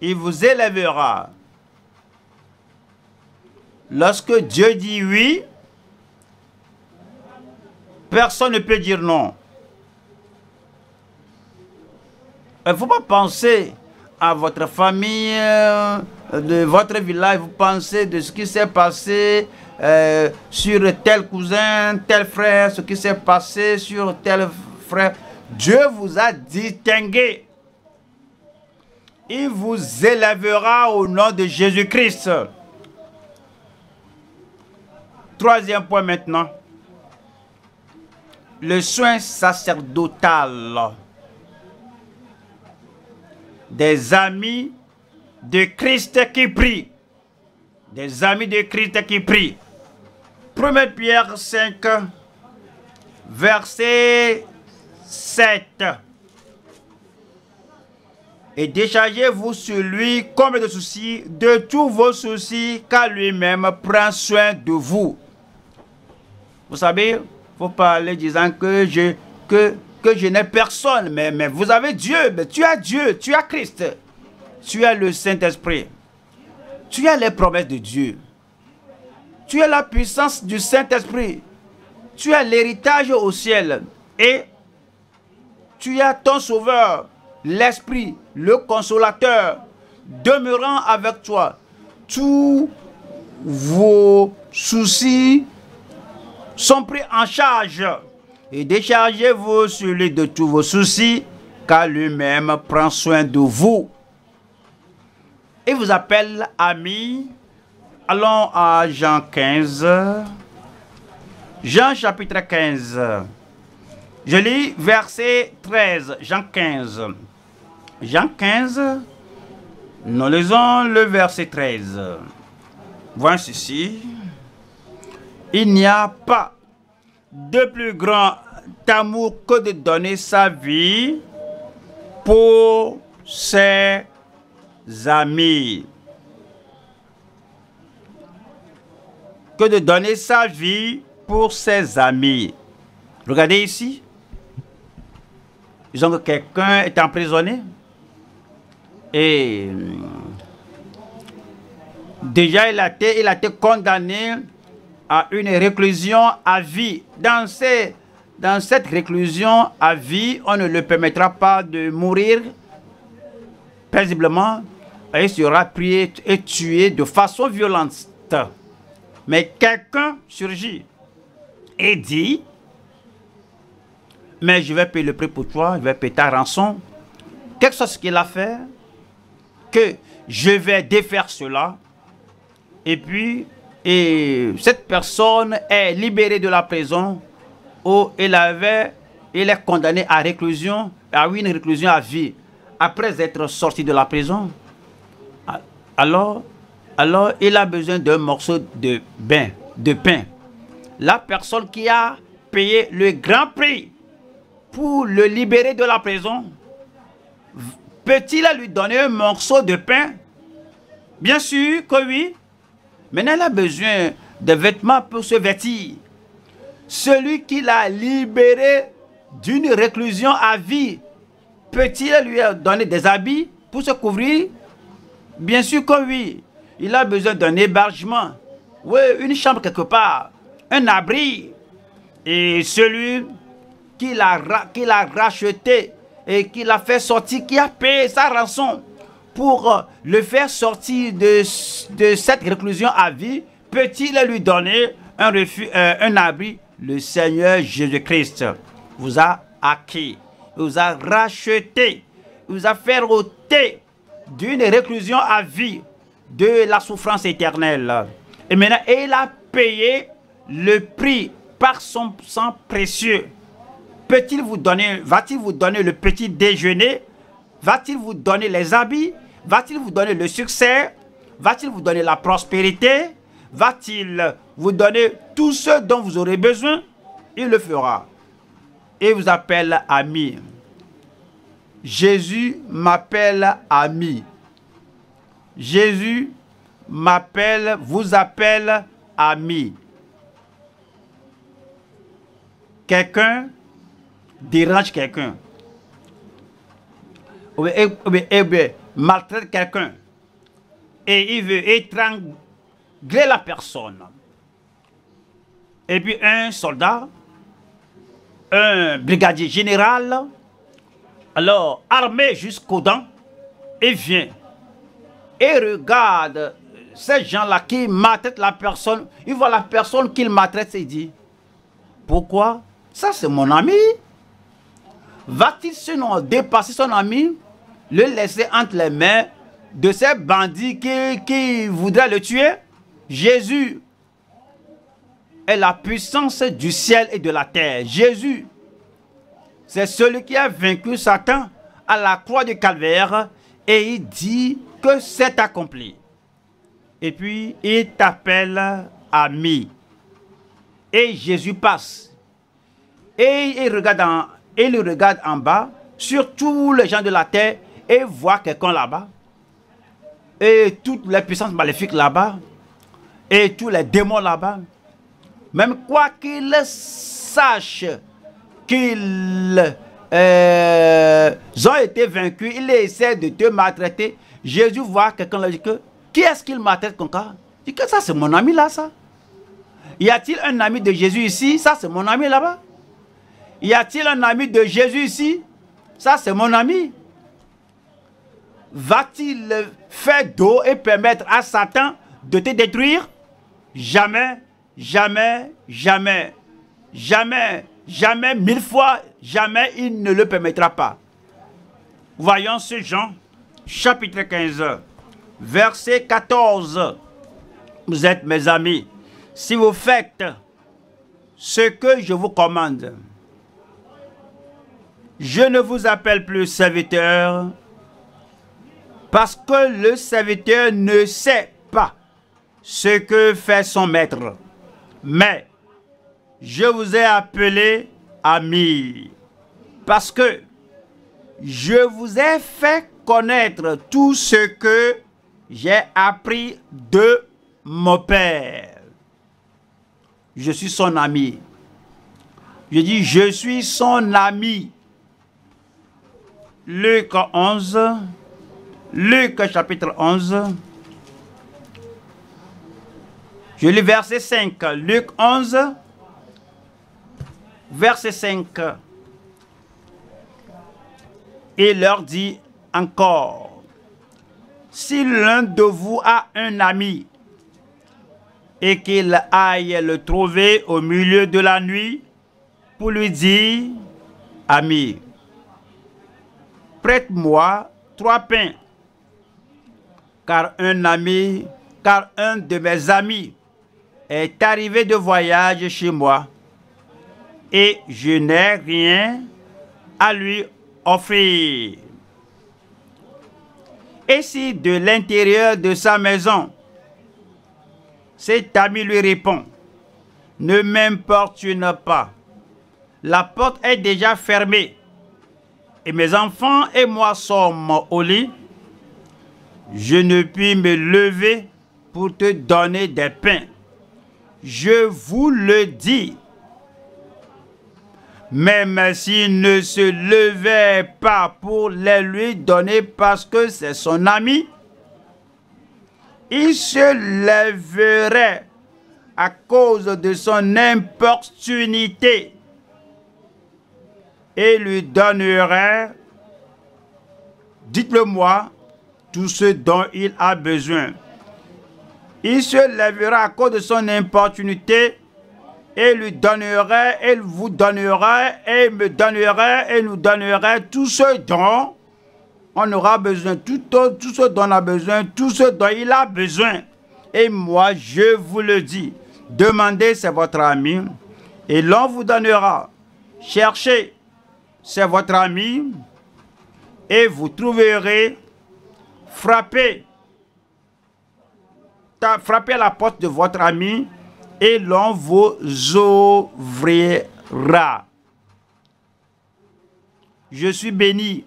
Il vous élèvera. Lorsque Dieu dit oui, personne ne peut dire non. Il ne faut pas penser à votre famille, euh, de votre village, vous pensez de ce qui s'est passé euh, sur tel cousin, tel frère, ce qui s'est passé sur tel frère. Dieu vous a distingué. Il vous élèvera au nom de Jésus-Christ. Troisième point maintenant. Le soin sacerdotal des amis de Christ qui prient. Des amis de Christ qui prient. 1 Pierre 5, verset 7. Et déchargez-vous sur lui comme de soucis, de tous vos soucis, car lui-même prend soin de vous. Vous savez, il faut parler disant que je, que que je n'ai personne, mais, mais vous avez Dieu, mais tu as Dieu, tu as Christ, tu as le Saint-Esprit, tu as les promesses de Dieu, tu as la puissance du Saint-Esprit, tu as l'héritage au ciel. Et tu as ton Sauveur, l'Esprit, le Consolateur, demeurant avec toi. Tous vos soucis sont pris en charge et déchargez-vous sur lui de tous vos soucis, car lui-même prend soin de vous. Il vous appelle ami. Allons à Jean 15. Jean chapitre 15. Je lis verset 13. Jean 15. Jean 15. Nous lisons le verset 13. Voici ceci. Il n'y a pas de plus grand amour que de donner sa vie pour ses amis. Que de donner sa vie pour ses amis. Regardez ici. Disons que quelqu'un est emprisonné. Et déjà il a été, il a été condamné à une réclusion à vie. Dans cette réclusion à vie, on ne le permettra pas de mourir paisiblement. Il sera prié et tué de façon violente. Mais quelqu'un surgit et dit, mais je vais payer le prix pour toi, je vais payer ta rançon. Quelque chose qu'il a fait, que je vais défaire cela. Et puis, et cette personne est libérée de la prison où il avait il est condamné à réclusion, à une réclusion à vie, après être sorti de la prison, alors, alors il a besoin d'un morceau de bain, de pain. La personne qui a payé le grand prix pour le libérer de la prison, peut-il lui donner un morceau de pain? Bien sûr que oui. Maintenant, il a besoin de vêtements pour se vêtir. Celui qui l'a libéré d'une réclusion à vie, peut-il lui donner des habits pour se couvrir? Bien sûr que oui. Il a besoin d'un hébergement. Oui, une chambre quelque part. Un abri. Et celui qui l'a racheté et qui l'a fait sortir, qui a payé sa rançon pour euh, le faire sortir de, cette réclusion à vie, peut-il lui donner euh, un abri? Le Seigneur Jésus-Christ vous a acquis, vous a racheté, vous a fait ôter d'une réclusion à vie de la souffrance éternelle. Et maintenant, il a payé le prix par son sang précieux. Peut-il vous donner, va-t-il vous donner le petit déjeuner? Va-t-il vous donner les habits? Va-t-il vous donner le succès? Va-t-il vous donner la prospérité? Va-t-il vous donner tout ce dont vous aurez besoin? Il le fera. Et vous appelle ami. Jésus m'appelle ami. Jésus m'appelle, vous appelle ami. Quelqu'un dérange quelqu'un. Ou bien, maltraite quelqu'un. Et il veut étrangler la personne. Et puis un soldat, un brigadier général, alors armé jusqu'aux dents, et vient et regarde ces gens-là qui maltraitent la personne. Il voit la personne qu'il maltraite et dit, pourquoi? Ça c'est mon ami. Va-t-il sinon dépasser son ami, le laisser entre les mains de ces bandits qui, voudraient le tuer Jésus est la puissance du ciel et de la terre. Jésus c'est celui qui a vaincu Satan à la croix du calvaire et il dit que c'est accompli. Et puis il t'appelle ami. Et Jésus passe. Et il regarde en, il regarde en bas sur tous les gens de la terre et voit quelqu'un là-bas. Et toutes les puissances maléfiques là-bas. Et tous les démons là-bas. Même quoi qu'il sache qu'ils euh, ont été vaincus, il essaie de te maltraiter. Jésus voit quelqu'un là dit qui est-ce qu'il maltraite comme ça? Il dit que ça c'est mon ami là ça. Y a-t-il un ami de Jésus ici? Ça c'est mon ami là-bas. Y a-t-il un ami de Jésus ici? Ça c'est mon ami. Va-t-il faire d'eau et permettre à Satan de te détruire? Jamais, jamais, jamais, jamais. Jamais, mille fois, jamais il ne le permettra pas. Voyons ce Jean, chapitre 15, verset 14. Vous êtes mes amis. Si vous faites ce que je vous commande, je ne vous appelle plus serviteur parce que le serviteur ne sait pas ce que fait son maître. Mais je vous ai appelé ami parce que je vous ai fait connaître tout ce que j'ai appris de mon Père. Je suis son ami. Je dis, je suis son ami. Luc 11, Luc chapitre 11, je lis verset 5, Luc 11, verset 5. Il leur dit encore, si l'un de vous a un ami et qu'il aille le trouver au milieu de la nuit pour lui dire, ami, prête-moi trois pains, car un ami, car un de mes amis est arrivé de voyage chez moi et je n'ai rien à lui offrir. Et si de l'intérieur de sa maison, cet ami lui répond, ne m'importune pas, la porte est déjà fermée et mes enfants et moi sommes au lit, je ne puis me lever pour te donner des pains. Je vous le dis. Même s'il ne se levait pas pour les lui donner parce que c'est son ami, il se lèverait à cause de son importunité et lui donnerait, dites-le moi, tout ce dont il a besoin. Il se lèvera à cause de son importunité et lui donnerait, et vous donnerait, et me donnerait, et nous donnerait tout ce dont on aura besoin, tout, tout ce dont on a besoin, tout ce dont il a besoin. Et moi, je vous le dis, demandez, c'est votre ami, et l'on vous donnera. Cherchez, c'est votre ami, et vous trouverez. Frappez, à la porte de votre ami, et l'on vous ouvrira. Je suis béni.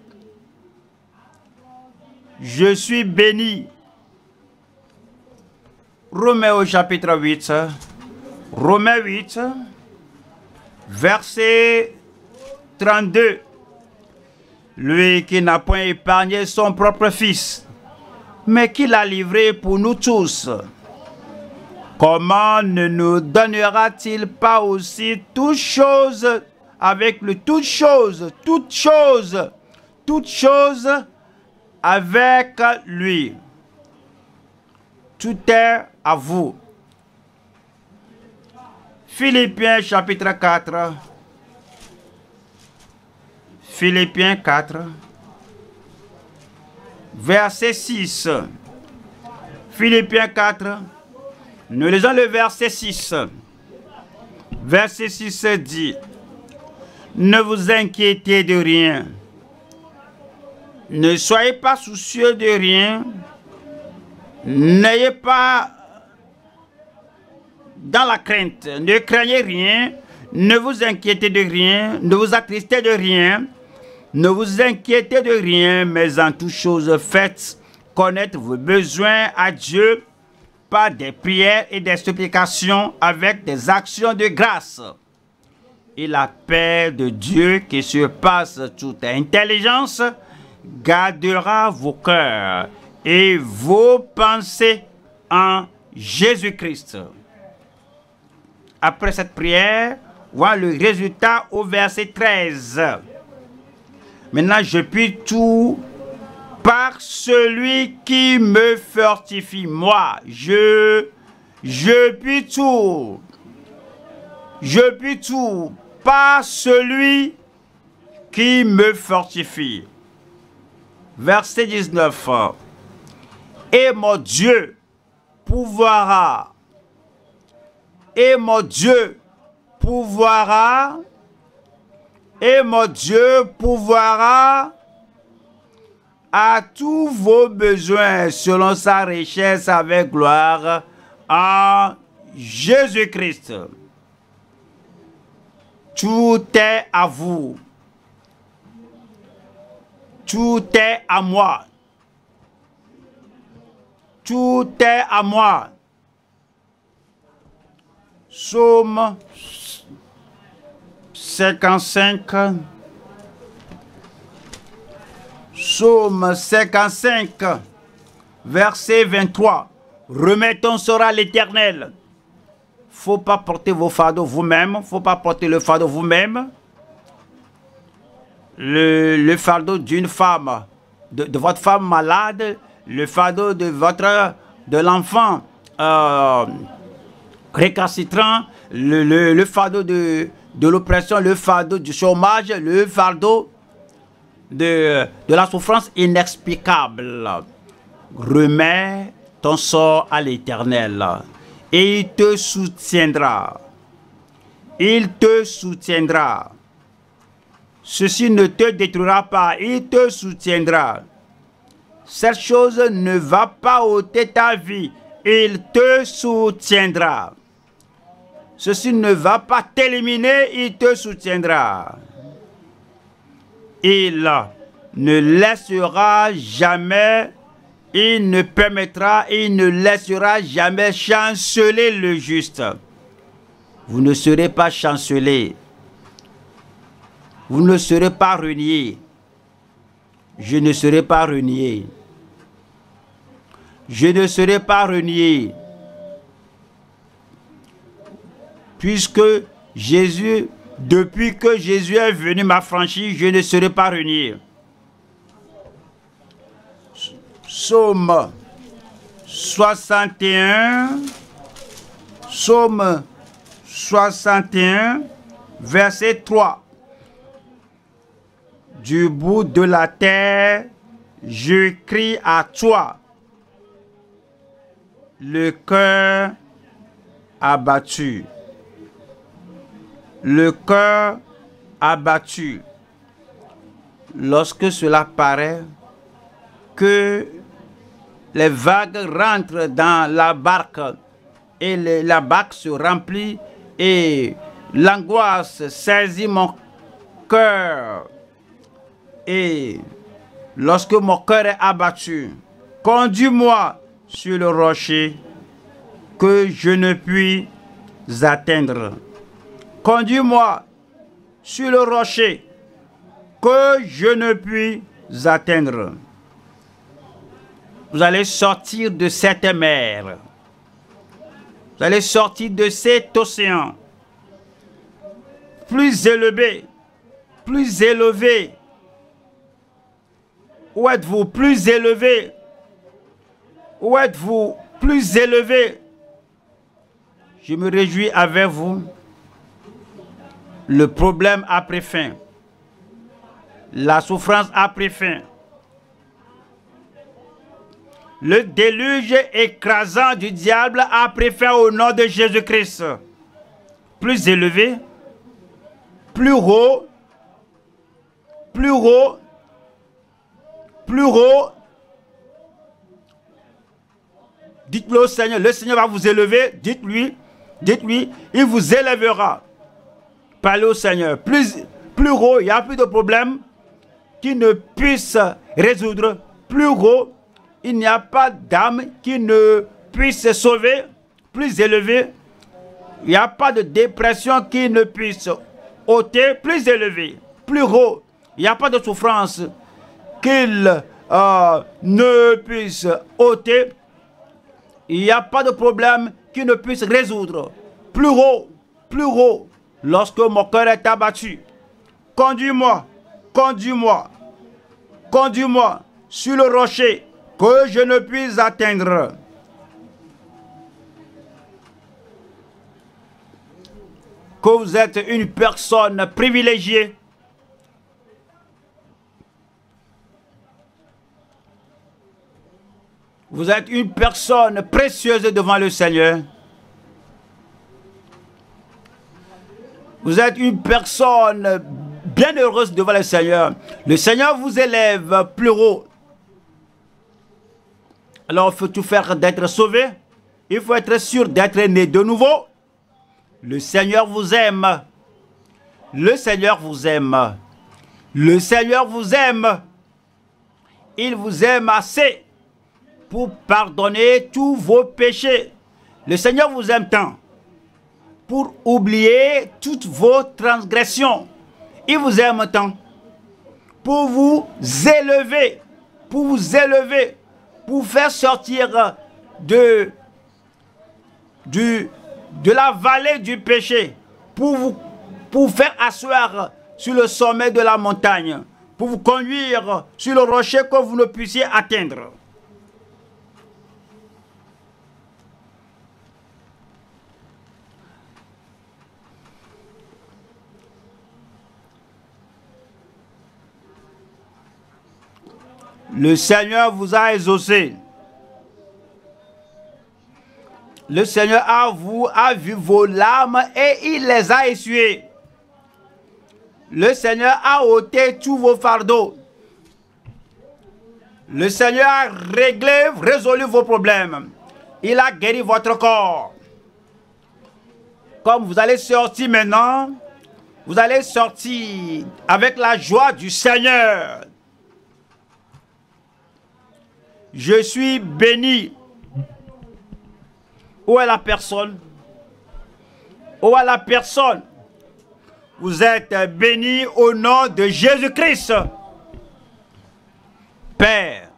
Je suis béni. Romains au chapitre 8. Romains 8, verset 32. Lui qui n'a point épargné son propre fils, mais qui l'a livré pour nous tous comment ne nous donnera-t-il pas aussi toutes choses avec le toutes choses, toutes choses, toutes choses avec lui? Tout est à vous. Philippiens chapitre 4. Philippiens 4. Verset 6. Philippiens 4 nous lisons le verset 6. Verset 6 dit, ne vous inquiétez de rien. Ne soyez pas soucieux de rien. N'ayez pas dans la crainte. Ne craignez rien. Ne vous inquiétez de rien. Ne vous attristez de rien. Ne vous inquiétez de rien, mais en toutes choses faites connaître vos besoins à Dieu par des prières et des supplications avec des actions de grâce. Et la paix de Dieu qui surpasse toute intelligence gardera vos cœurs et vos pensées en Jésus-Christ. Après cette prière, voilà le résultat au verset 13. Maintenant, je puis tout par celui qui me fortifie. Moi, je, puis tout. Je puis tout par celui qui me fortifie. Verset 19. Et mon Dieu pouvoira. Et mon Dieu pouvoira. Et mon Dieu pouvoira à tous vos besoins selon sa richesse avec gloire en Jésus-Christ. Tout est à vous. Tout est à moi. Tout est à moi. Somme 55. Psaume 55, verset 23. Remettons sera l'éternel. Faut pas porter vos fardeaux vous-même. Faut pas porter le fardeau vous-même. Le, fardeau d'une femme, de, votre femme malade, le fardeau de votre, de l'enfant euh, récalcitrant, le, le, fardeau de, de l'oppression, le fardeau du chômage, le fardeau de, la souffrance inexplicable. Remets ton sort à l'Éternel et il te soutiendra. il te soutiendra. Ceci ne te détruira pas, il te soutiendra. Cette chose ne va pas ôter ta vie, il te soutiendra. Ceci ne va pas t'éliminer, il te soutiendra. Il ne laissera jamais, il ne permettra, il ne laissera jamais chanceler le juste. Vous ne serez pas chancelé. Vous ne serez pas renié. Je ne serai pas renié. Je ne serai pas renié. Puisque Jésus, depuis que Jésus est venu m'affranchir, je ne serai pas renié. Psaume 61. Psaume 61, verset 3. Du bout de la terre, je crie à toi. Le cœur abattu. Le cœur abattu. Lorsque cela paraît que les vagues rentrent dans la barque et la barque se remplit et l'angoisse saisit mon cœur. Et lorsque mon cœur est abattu, conduis-moi sur le rocher que je ne puis atteindre. Conduis-moi sur le rocher que je ne puis atteindre. Vous allez sortir de cette mer. Vous allez sortir de cet océan plus élevé, plus élevé. Où êtes-vous plus élevé? Où êtes-vous plus élevé? Je me réjouis avec vous. Le problème a pris fin. La souffrance a pris fin. Le déluge écrasant du diable a pris fin au nom de Jésus-Christ. Plus élevé, plus haut, plus haut, plus haut. Dites-le au Seigneur, le Seigneur va vous élever. Dites-lui, dites-lui, il vous élèvera. Parlez au Seigneur. Plus, plus haut, il n'y a plus de problème qui ne puisse résoudre. Plus haut, il n'y a pas d'âme qui ne puisse se sauver. Plus élevé, il n'y a pas de dépression qui ne puisse ôter. Plus élevé, plus haut, il n'y a pas de souffrance qu'il euh, ne puisse ôter. Il n'y a pas de problème qui ne puisse résoudre. Plus haut, plus haut, lorsque mon cœur est abattu. Conduis-moi, conduis-moi, conduis-moi sur le rocher que je ne puis atteindre. Que vous êtes une personne privilégiée. Vous êtes une personne précieuse devant le Seigneur. Vous êtes une personne bien heureuse devant le Seigneur. Le Seigneur vous élève plus haut. Alors il faut tout faire d'être sauvé. Il faut être sûr d'être né de nouveau. Le Seigneur vous aime. Le Seigneur vous aime. Le Seigneur vous aime. Il vous aime assez pour pardonner tous vos péchés. Le Seigneur vous aime tant pour oublier toutes vos transgressions. Il vous aime tant pour vous élever, pour vous élever pour faire sortir de, la vallée du péché, pour vous pour faire asseoir sur le sommet de la montagne, pour vous conduire sur le rocher que vous ne puissiez atteindre. Le Seigneur vous a exaucé. Le Seigneur a, vous, a vu vos larmes et il les a essuyées. Le Seigneur a ôté tous vos fardeaux. Le Seigneur a réglé, résolu vos problèmes. Il a guéri votre corps. Comme vous allez sortir maintenant, vous allez sortir avec la joie du Seigneur. Je suis béni. Où est la personne? Où est la personne? Vous êtes béni au nom de Jésus-Christ. Père,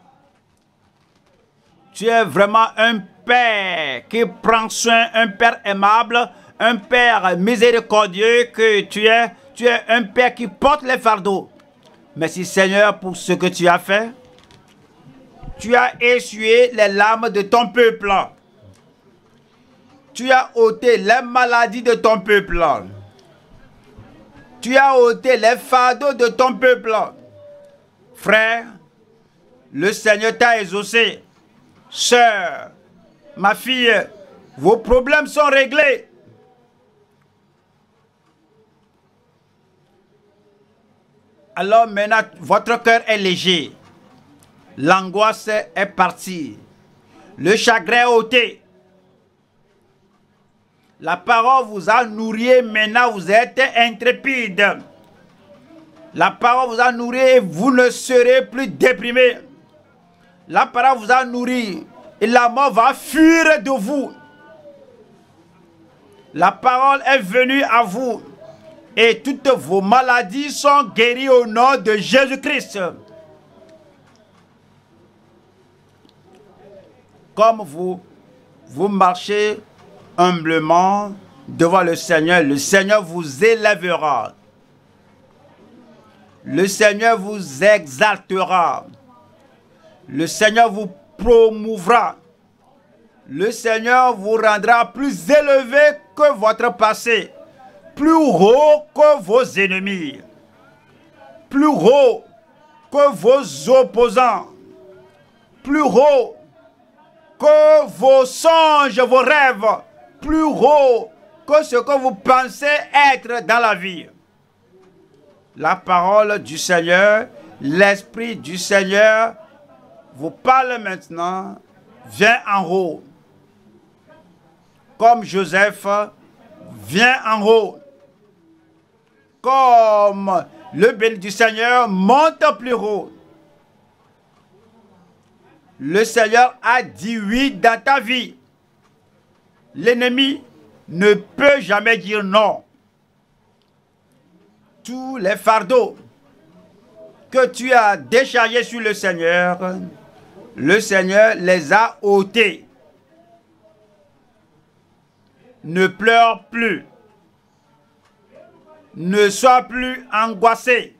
tu es vraiment un Père qui prend soin, un Père aimable, un Père miséricordieux que tu es. Tu es un Père qui porte les fardeaux. Merci Seigneur pour ce que tu as fait. Tu as essuyé les larmes de ton peuple. Tu as ôté les maladies de ton peuple. Tu as ôté les fardeaux de ton peuple. Frère, le Seigneur t'a exaucé. Sœur, ma fille, vos problèmes sont réglés. Alors maintenant, votre cœur est léger. L'angoisse est partie. Le chagrin est ôté. La parole vous a nourri, maintenant vous êtes intrépide. La parole vous a nourri vous ne serez plus déprimé. La parole vous a nourri et la mort va fuir de vous. La parole est venue à vous et toutes vos maladies sont guéries au nom de Jésus-Christ. Comme vous, vous marchez humblement devant le Seigneur, le Seigneur vous élèvera. Le Seigneur vous exaltera. Le Seigneur vous promouvra. Le Seigneur vous rendra plus élevé que votre passé, plus haut que vos ennemis, plus haut que vos opposants, plus haut que vos songes, vos rêves, plus haut que ce que vous pensez être dans la vie. La parole du Seigneur, l'Esprit du Seigneur vous parle maintenant, viens en haut. Comme Joseph vient en haut. Comme le béni du Seigneur monte plus haut. Le Seigneur a dit oui dans ta vie. L'ennemi ne peut jamais dire non. Tous les fardeaux que tu as déchargés sur le Seigneur, le Seigneur les a ôtés. Ne pleure plus. Ne sois plus angoissé.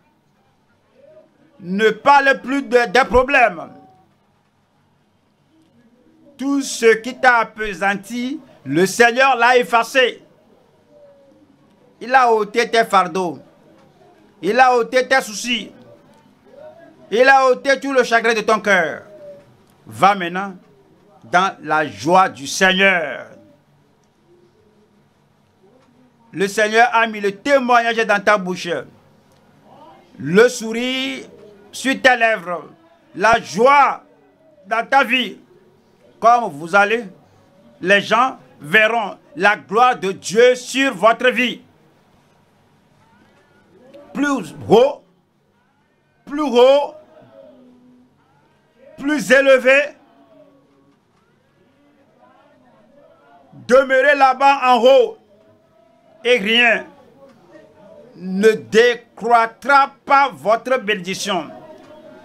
Ne parle plus de, des problèmes. Tout ce qui t'a appesanti, le Seigneur l'a effacé. Il a ôté tes fardeaux. Il a ôté tes soucis. Il a ôté tout le chagrin de ton cœur. Va maintenant dans la joie du Seigneur. Le Seigneur a mis le témoignage dans ta bouche. Le sourire sur tes lèvres. La joie dans ta vie. Comme vous allez, les gens verront la gloire de Dieu sur votre vie. Plus haut, plus haut, plus élevé. Demeurez là-bas en haut et rien ne décroîtra pas votre bénédiction.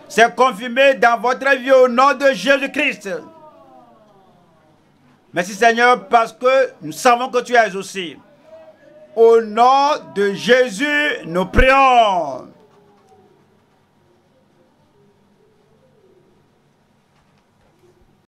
C'est confirmé dans votre vie au nom de Jésus-Christ. Merci Seigneur parce que nous savons que tu es aussi. Au nom de Jésus, nous prions.